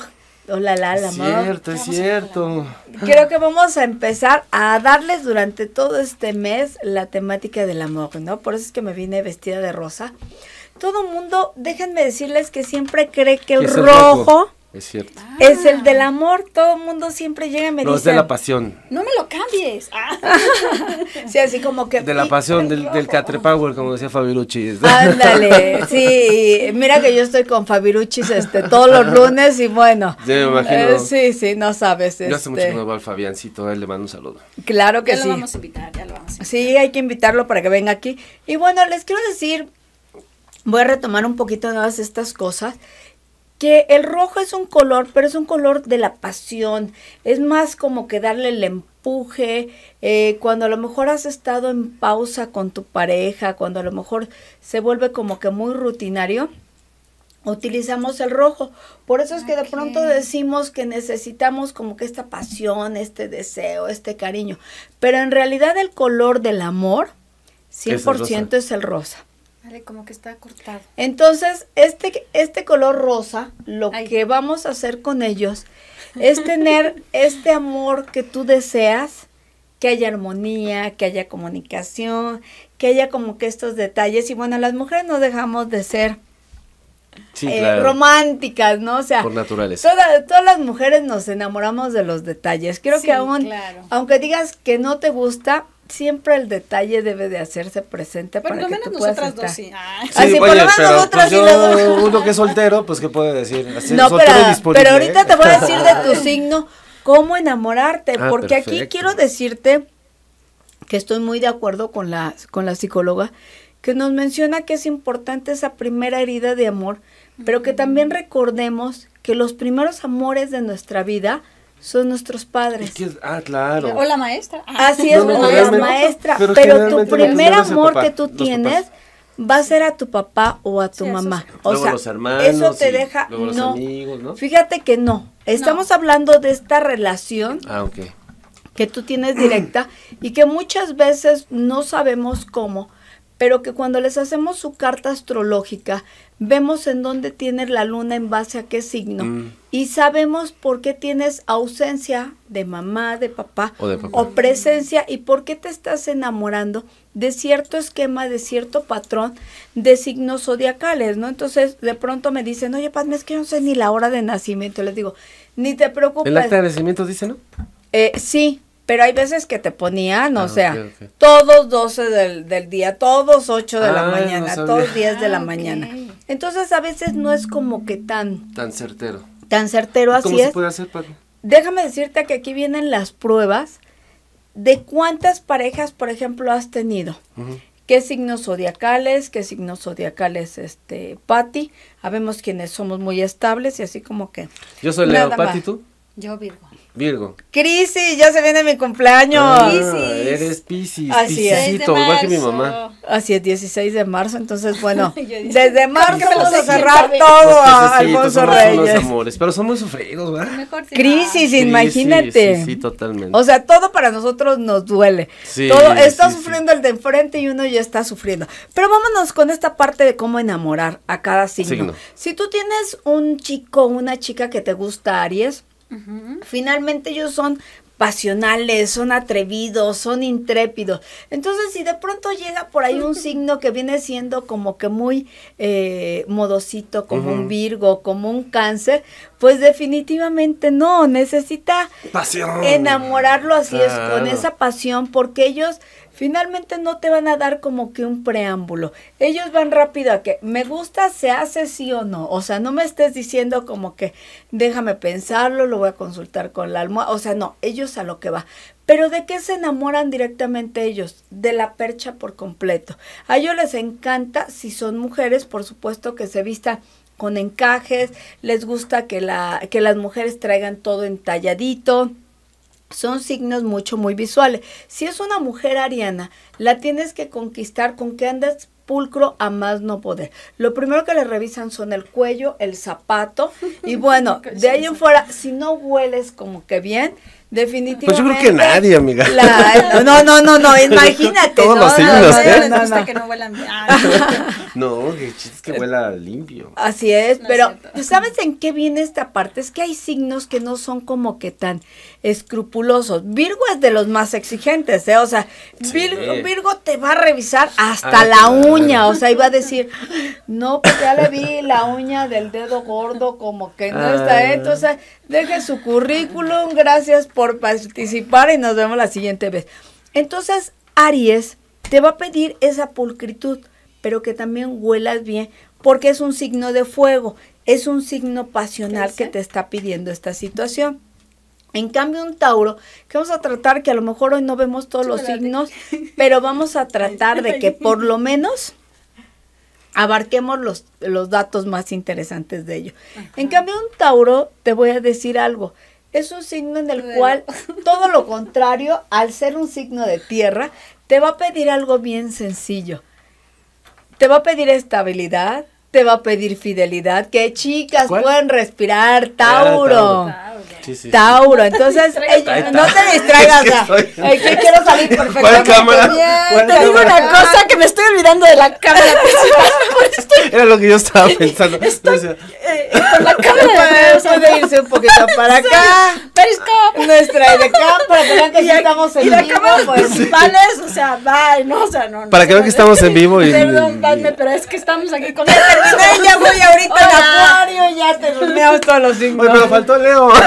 hola la, el Es cierto, es cierto. creo que vamos a empezar a darles durante todo este mes la temática del amor, ¿no? Por eso es que me vine vestida de rosa. Todo mundo, déjenme decirles que siempre cree que el rojo, Es cierto. es el del amor. Todo el mundo siempre llega y me No, es dice, de la pasión. No me lo cambies. Ah. sí, así como que De la "Pi- pasión, el del, del rojo". Catre Power, como decía Fabirucci. Ándale, sí, mira que yo estoy con Fabiruchis este, todos los lunes y bueno. Sí, me imagino. eh, sí, sí, no sabes. Yo hace mucho este, que no veo al Fabiancito, él le mando un saludo. Claro que Ya sí. lo vamos a invitar, ya lo vamos a invitar. Sí, hay que invitarlo para que venga aquí. Y bueno, les quiero decir, voy a retomar un poquito de todas estas cosas, que el rojo es un color, pero es un color de la pasión. Es más como que darle el empuje, eh, cuando a lo mejor has estado en pausa con tu pareja, cuando a lo mejor se vuelve como que muy rutinario. Utilizamos el rojo. Por eso es que de pronto decimos que necesitamos como que esta pasión, este deseo, este cariño. Pero en realidad el color del amor, 100% es el rosa. Vale, como que está cortado. Entonces, este, este color rosa, lo Ay. que vamos a hacer con ellos es tener este amor que tú deseas, que haya armonía, que haya comunicación, que haya como que estos detalles. Y bueno, las mujeres no dejamos de ser Sí, eh, claro. románticas, ¿no? O sea, Por naturaleza. toda- todas las mujeres nos enamoramos de los detalles. Creo Sí, que aún, claro. aunque digas que no te gusta, siempre el detalle debe de hacerse presente Por para lo que menos tú puedas nosotras estar. dos sí. Ah. Así, por lo menos pero nosotras pues sí yo, luego- uno que es soltero, pues qué puede decir. Así, No, pero, disponible, pero ahorita te voy a decir de tu signo cómo enamorarte, Ah, porque aquí quiero decirte que estoy muy de acuerdo con la, con la psicóloga, que nos menciona que es importante esa primera herida de amor, pero que también recordemos que los primeros amores de nuestra vida son nuestros Es padres. que- ah, claro. O la maestra. Ah. Así es, No, la maestra, pero pero, tu primer es amor papá, que tú tienes papás. va a ser a tu papá o a tu Sí, mamá. sí. O luego sea, los hermanos. eso te deja Luego los no. amigos, ¿no? Fíjate que no. Estamos hablando de esta relación Ah, que tú tienes directa y que muchas veces no sabemos cómo, pero que cuando les hacemos su carta astrológica, vemos en dónde tiene la luna en base a qué signo Mm. y sabemos por qué tienes ausencia de mamá, de papá O de papá. o presencia y por qué te estás enamorando de cierto esquema, de cierto patrón de signos zodiacales, ¿no? Entonces, de pronto me dicen, oye, Padme, es que yo no sé ni la hora de nacimiento. Les digo, ni te preocupes. El acta de nacimiento dice, ¿no? Eh, sí, pero hay veces que te ponían, Ah, o sea, todos 12 del, del día, todos 8 de Ah, la no mañana, todos 10 de la Ah, mañana. Entonces, a veces no es como que tan, Tan certero. tan certero ¿Cómo así se es. puede hacer? Déjame decirte que aquí vienen las pruebas de cuántas parejas, por ejemplo, has tenido. ¿Qué signos zodiacales? ¿Qué signos zodiacales, este, Patti? Habemos quienes somos muy estables y así como que... Yo soy Leo, Pati, más. ¿tú? Yo Virgo. Virgo. Crisis, ya se viene mi cumpleaños. Ah, eres Piscis, Así es. Piscisito, igual que mi mamá. Así es, 16 de marzo, entonces bueno, desde marzo vamos a cerrar todo a Alfonso somos unos Reyes. amores, pero son muy sufridos, ¿verdad? Mejor sí. Crisis, imagínate. Sí, sí, totalmente. O sea, todo para nosotros nos duele. Sí, todo está sí, sufriendo el de enfrente y uno ya está sufriendo. Pero vámonos con esta parte de cómo enamorar a cada signo. Signo. Si tú tienes un chico una chica que te gusta Aries, Finalmente ellos son pasionales, son atrevidos, son intrépidos. Entonces, si de pronto llega por ahí un signo que viene siendo como que muy eh, modosito, como un Virgo, como un cáncer, pues definitivamente no, necesita Pasión. enamorarlo así es, con esa pasión, porque ellos finalmente no te van a dar como que un preámbulo. Ellos van rápido a que me gusta, se hace sí o no. O sea, no me estés diciendo como que déjame pensarlo, lo voy a consultar con la almohada. O sea, no, ellos a lo que va. Pero ¿de qué se enamoran directamente ellos? De la percha por completo. A ellos les encanta, si son mujeres, por supuesto que se vistan con encajes, les gusta que, la, que las mujeres traigan todo entalladito, son signos mucho, muy visuales. Si es una mujer ariana, la tienes que conquistar con que andas pulcro a más no poder. Lo primero que le revisan son el cuello, el zapato y bueno, de ahí en fuera, si no hueles como que bien, definitivamente. Pues yo creo que nadie, amiga. la- no, no, no, no, imagínate. Todos no, los no, signos, no, ¿eh? no, no. que no huelan. Ah, No, que chiste es que huela limpio. Así es, No es pero cierto. ¿sabes en qué viene esta parte? Es que hay signos que no son como que tan escrupulosos. Virgo es de los más exigentes, ¿eh? O sea, Virgo, Virgo te va a revisar hasta Ah, la claro. uña, o sea, iba a decir, no, pues ya le vi la uña del dedo gordo como que no está, Ah. ¿eh? Entonces, deje su currículum, gracias por participar y nos vemos la siguiente vez. Entonces, Aries te va a pedir esa pulcritud, pero que también huelas bien, porque es un signo de fuego, es un signo pasional que te está pidiendo esta situación. En cambio, un Tauro, que vamos a tratar, que a lo mejor hoy no vemos todos los signos, pero vamos a tratar de que por lo menos abarquemos los, los datos más interesantes de ello. En cambio, un Tauro, te voy a decir algo, es un signo en el Bueno. cual todo lo contrario, al ser un signo de tierra, te va a pedir algo bien sencillo. Te va a pedir estabilidad, te va a pedir fidelidad, que chicas ¿Cuál? pueden respirar, Tauro. Tauro. Sí, sí. Tauro, entonces ey, no te distraigas. Es que estoy- ey, que quiero salir perfectamente ¿Cuál cámara? bien. ¿Cuál Te digo una cosa que me estoy olvidando de la cámara Era lo que yo estaba pensando. Yo decía, la cámara puede irse un poquito para acá. Periscope. Nuestra de acá para que vean que sí estamos en Y la vivo, cámara pues. principales, o sea, bye, no, o sea, no. no Para que vean que estamos en vivo y- Perdón, Padme, pero es que estamos aquí con Terminé, ya voy ahorita al acuario, ya terminamos todos los signos. Oye, pero faltó Leo.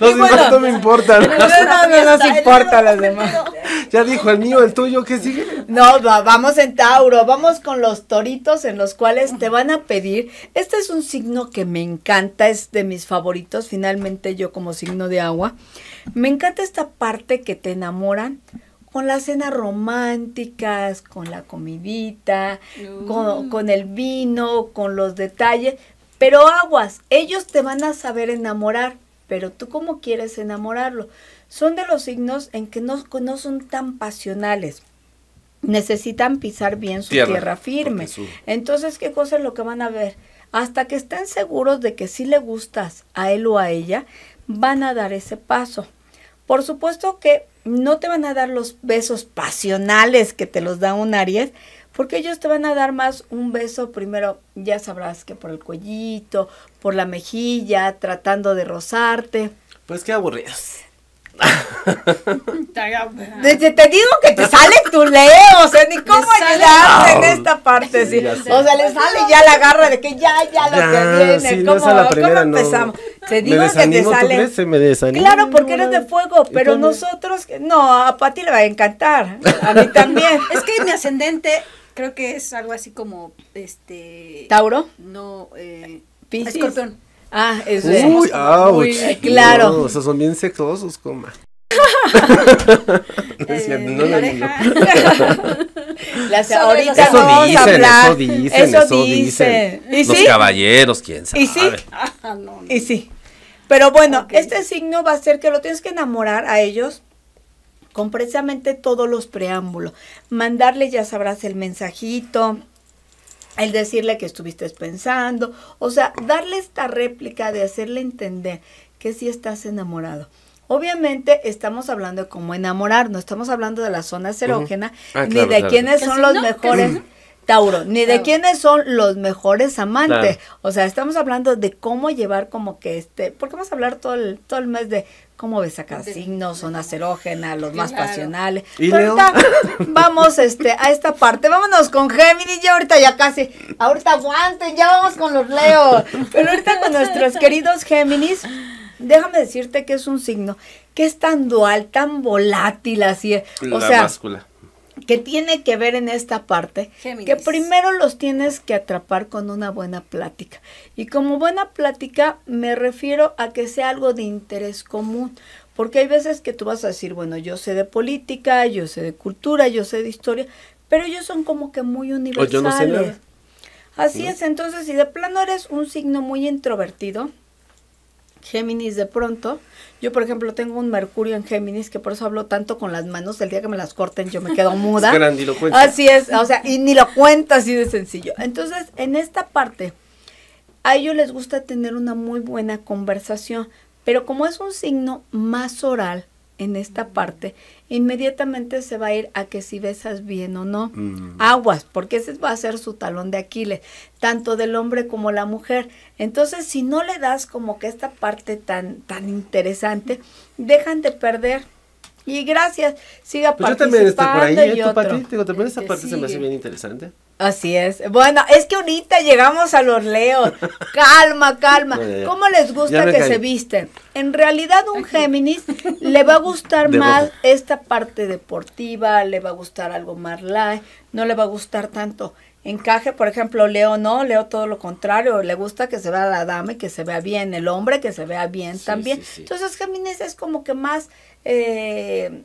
Los demás no me importan. No, no, no nos importa los demás. Ya dijo el mío, el tuyo, ¿qué sigue? No, va- vamos en Tauro, vamos con los toritos en los cuales te van a pedir. Este es un signo que me encanta, es de mis favoritos, finalmente yo como signo de agua. Me encanta esta parte que te enamoran con las cenas románticas, con la comidita, con, con el vino, con los detalles. Pero aguas, ellos te van a saber enamorar, pero tú cómo quieres enamorarlo. Son de los signos en que no, no son tan pasionales necesitan pisar bien su Tierra, tierra, firme. su- Entonces, ¿qué cosa es lo que van a ver? Hasta que estén seguros de que sí le gustas a él o a ella, van a dar ese paso. Por supuesto que no te van a dar los besos pasionales que te los da un Aries, porque ellos te van a dar más un beso primero, ya sabrás que por el cuellito, por la mejilla, tratando de rozarte. Pues qué aburridos. Desde te digo que te sale tu Leo, o sea, ni cómo ayudarte en esta parte, sí. Sí. O sea, le sale ya la garra de que ya, ya lo Ya, que viene. sí, no, ¿Cómo, esa la primera cómo no. empezamos? Te ¿Me digo que te sale. crees? Se me desanima. Claro, porque eres de fuego, ¿Y pero nosotros, no, a Pati le va a encantar, a mí también. Es que mi ascendente creo que es algo así como, este... ¿Tauro? No, eh... Piscis. Escorpión. Ah, es Uy, Muy- ouch. claro. No, o sea, son bien sexosos, coma. Decía, Eh, no. Las- ahorita Eso vamos a dicen, hablar. eso dicen, Eso eso dicen. dicen. ¿Y Los sí? caballeros, quién sabe. ¿Y sí? Ah, no, no. Y sí. Pero bueno, este signo va a ser que lo tienes que enamorar a ellos con precisamente todos los preámbulos. Mandarle, ya sabrás, el mensajito, el decirle que estuviste pensando, o sea, darle esta réplica de hacerle entender que sí estás enamorado. Obviamente estamos hablando de cómo enamorar, no estamos hablando de la zona erógena, Ah, ni claro, de claro. quiénes ¿Qué son los ¿Qué mejores. Tauro, ni de quiénes son los mejores amantes. Claro. O sea, estamos hablando de cómo llevar como que este, porque vamos a hablar todo el, todo el mes de cómo ves a cada signo, zona erógena, los más Claro. pasionales. ¿Y Pero Leo? ahorita vamos este, a esta parte, vámonos con Géminis, ya ahorita ya casi, ahorita aguanten, ya vamos con los Leo. Pero ahorita con nuestros queridos Géminis, déjame decirte que es un signo que es tan dual, tan volátil así. O la sea, báscula. Que tiene que ver en esta parte, Géminis. que primero los tienes que atrapar con una buena plática. Y como buena plática me refiero a que sea algo de interés común, porque hay veces que tú vas a decir, bueno, yo sé de política, yo sé de cultura, yo sé de historia, pero ellos son como que muy O universales. yo no sé nada. Así es, entonces si de plano eres un signo muy introvertido, Géminis de pronto, yo por ejemplo tengo un Mercurio en Géminis que por eso hablo tanto con las manos, el día que me las corten yo me quedo muda. Es. Así es, o sea, y ni lo cuenta así de sencillo. Entonces, en esta parte, a ellos les gusta tener una muy buena conversación, pero como es un signo más oral en esta parte, inmediatamente se va a ir a que si besas bien o no. Mm. Aguas, porque ese va a ser su talón de Aquiles, tanto del hombre como la mujer. Entonces, si no le das como que esta parte tan, tan interesante, dejan de perder. Y gracias, siga Pues yo también estoy por ahí, participando ¿eh? y Tu otro. Pati, digo, también esa Te parte se me hace bien interesante. Así es. Bueno, es que ahorita llegamos a los leos. Calma, calma. No, ya, ya. ¿Cómo les gusta que callo. se visten? En realidad un Géminis le va a gustar De más esta parte deportiva, le va a gustar algo más light, no le va a gustar tanto encaje, por ejemplo, Leo no, Leo todo lo contrario, le gusta que se vea la dama y que se vea bien, el hombre que se vea bien Sí, también. sí, sí. Entonces Géminis es como que más eh,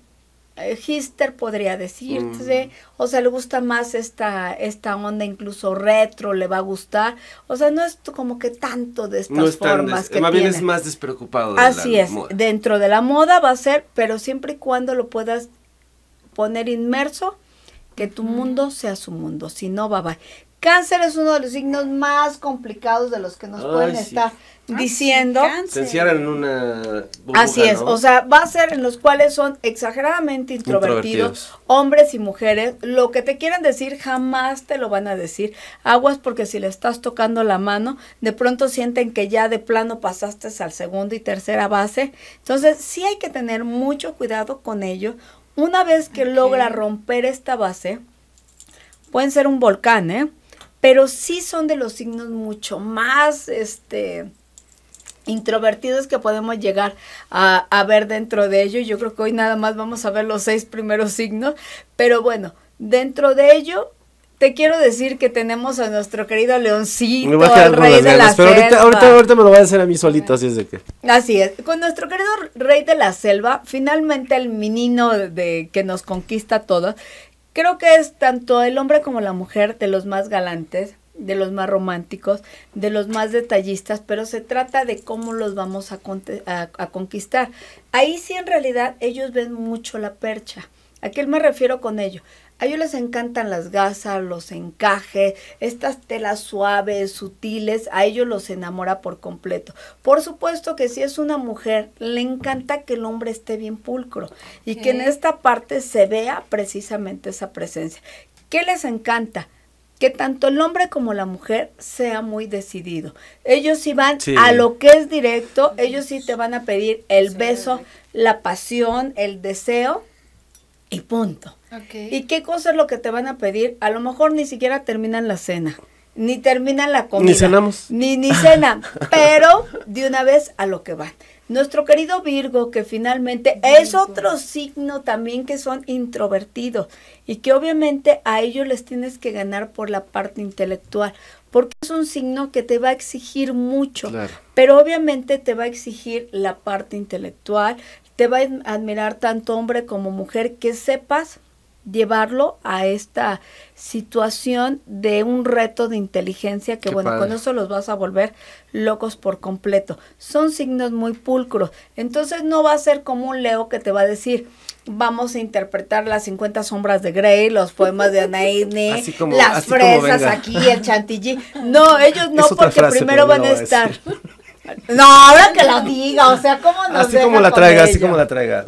hister podría decirse, Mm. o sea, le gusta más esta, esta onda incluso retro, le va a gustar, o sea, no es como que tanto de estas No es tan formas des- que más bien es más despreocupado. de Así la es, moda. dentro de la moda va a ser, pero siempre y cuando lo puedas poner inmerso, que tu mundo sea su mundo, si no, va, va. Cáncer es uno de los signos más complicados de los que nos Ay, pueden sí. estar Ah, diciendo. sí. Se encierran en una burbuja, Así es, ¿no? o sea, va a ser en los cuales son exageradamente introvertidos, Introvertidos. hombres y mujeres. Lo que te quieran decir jamás te lo van a decir. Aguas porque si le estás tocando la mano, de pronto sienten que ya de plano pasaste al segundo y tercera base. Entonces, sí hay que tener mucho cuidado con ello. Una vez que logra romper esta base, pueden ser un volcán, ¿eh? Pero sí son de los signos mucho más, este, introvertidos que podemos llegar a, a ver dentro de ello. Yo creo que hoy nada más vamos a ver los seis primeros signos, pero bueno, dentro de ello te quiero decir que tenemos a nuestro querido Leoncito, Me a quedar el rey las de la pero selva. ahorita, ahorita me lo voy a hacer a mí solito, así es de que. Así es. Con nuestro querido rey de la selva, finalmente el menino de, que nos conquista a todos, creo que es tanto el hombre como la mujer de los más galantes, de los más románticos, de los más detallistas, pero se trata de cómo los vamos a, a conquistar. Ahí sí en realidad ellos ven mucho la percha. ¿A qué me refiero con ello? A ellos les encantan las gasas, los encajes, estas telas suaves, sutiles, a ellos los enamora por completo. Por supuesto que si es una mujer, le encanta que el hombre esté bien pulcro y que en esta parte se vea precisamente esa presencia. ¿Qué les encanta? Que tanto el hombre como la mujer sea muy decidido. Ellos sí van Sí. a lo que es directo, ellos sí te van a pedir el beso, la pasión, el deseo y punto. ¿Y qué cosa es lo que te van a pedir? A lo mejor ni siquiera terminan la cena, ni terminan la comida. Ni cenamos. Ni, ni cenan, pero de una vez a lo que van. Nuestro querido Virgo, que finalmente es otro signo también que son introvertidos y que obviamente a ellos les tienes que ganar por la parte intelectual, porque es un signo que te va a exigir mucho, Claro. pero obviamente te va a exigir la parte intelectual, te va a admirar tanto hombre como mujer que sepas llevarlo a esta situación de un reto de inteligencia que Qué bueno, con eso los vas a volver locos por completo. Son signos muy pulcros, entonces no va a ser como un Leo que te va a decir, vamos a interpretar las 50 sombras de Grey, los poemas de Así como- las fresas aquí, el chantilly. No, ellos no, porque frase, primero van a estar... decir. No, ahora que lo diga, o sea, ¿cómo nos Así como la traiga, así como la traiga.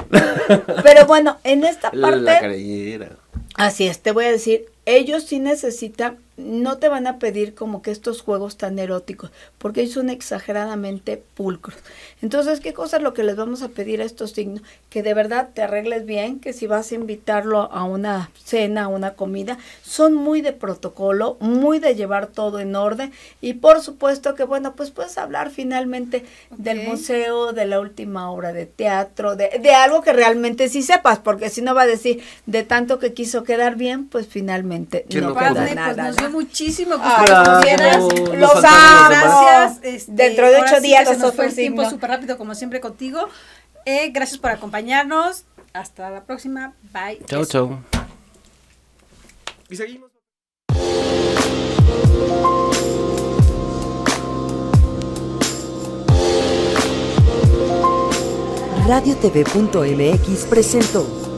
Pero bueno, en esta La parte, carillera. así es, te voy a decir, ellos sí necesitan, no te van a pedir como que estos juegos tan eróticos, porque ellos son exageradamente pulcros. Entonces, ¿qué cosa es lo que les vamos a pedir a estos signos? Que de verdad te arregles bien, que si vas a invitarlo a una cena, a una comida, son muy de protocolo, muy de llevar todo en orden y por supuesto que, bueno, pues puedes hablar finalmente del museo, de la última obra de teatro, de, de algo que realmente sí sepas, porque si no va a decir de tanto que quiso quedar bien, pues finalmente no no queda nada. pues ¿no? Muchísimo que nos Claro, nos Los amo. Gracias. este, Dentro de ocho sí días se nos fue el tiempo súper rápido, como siempre contigo. Eh, gracias por acompañarnos. Hasta la próxima. Bye. Chao, chao. Y seguimos. Radiotv.mx presentó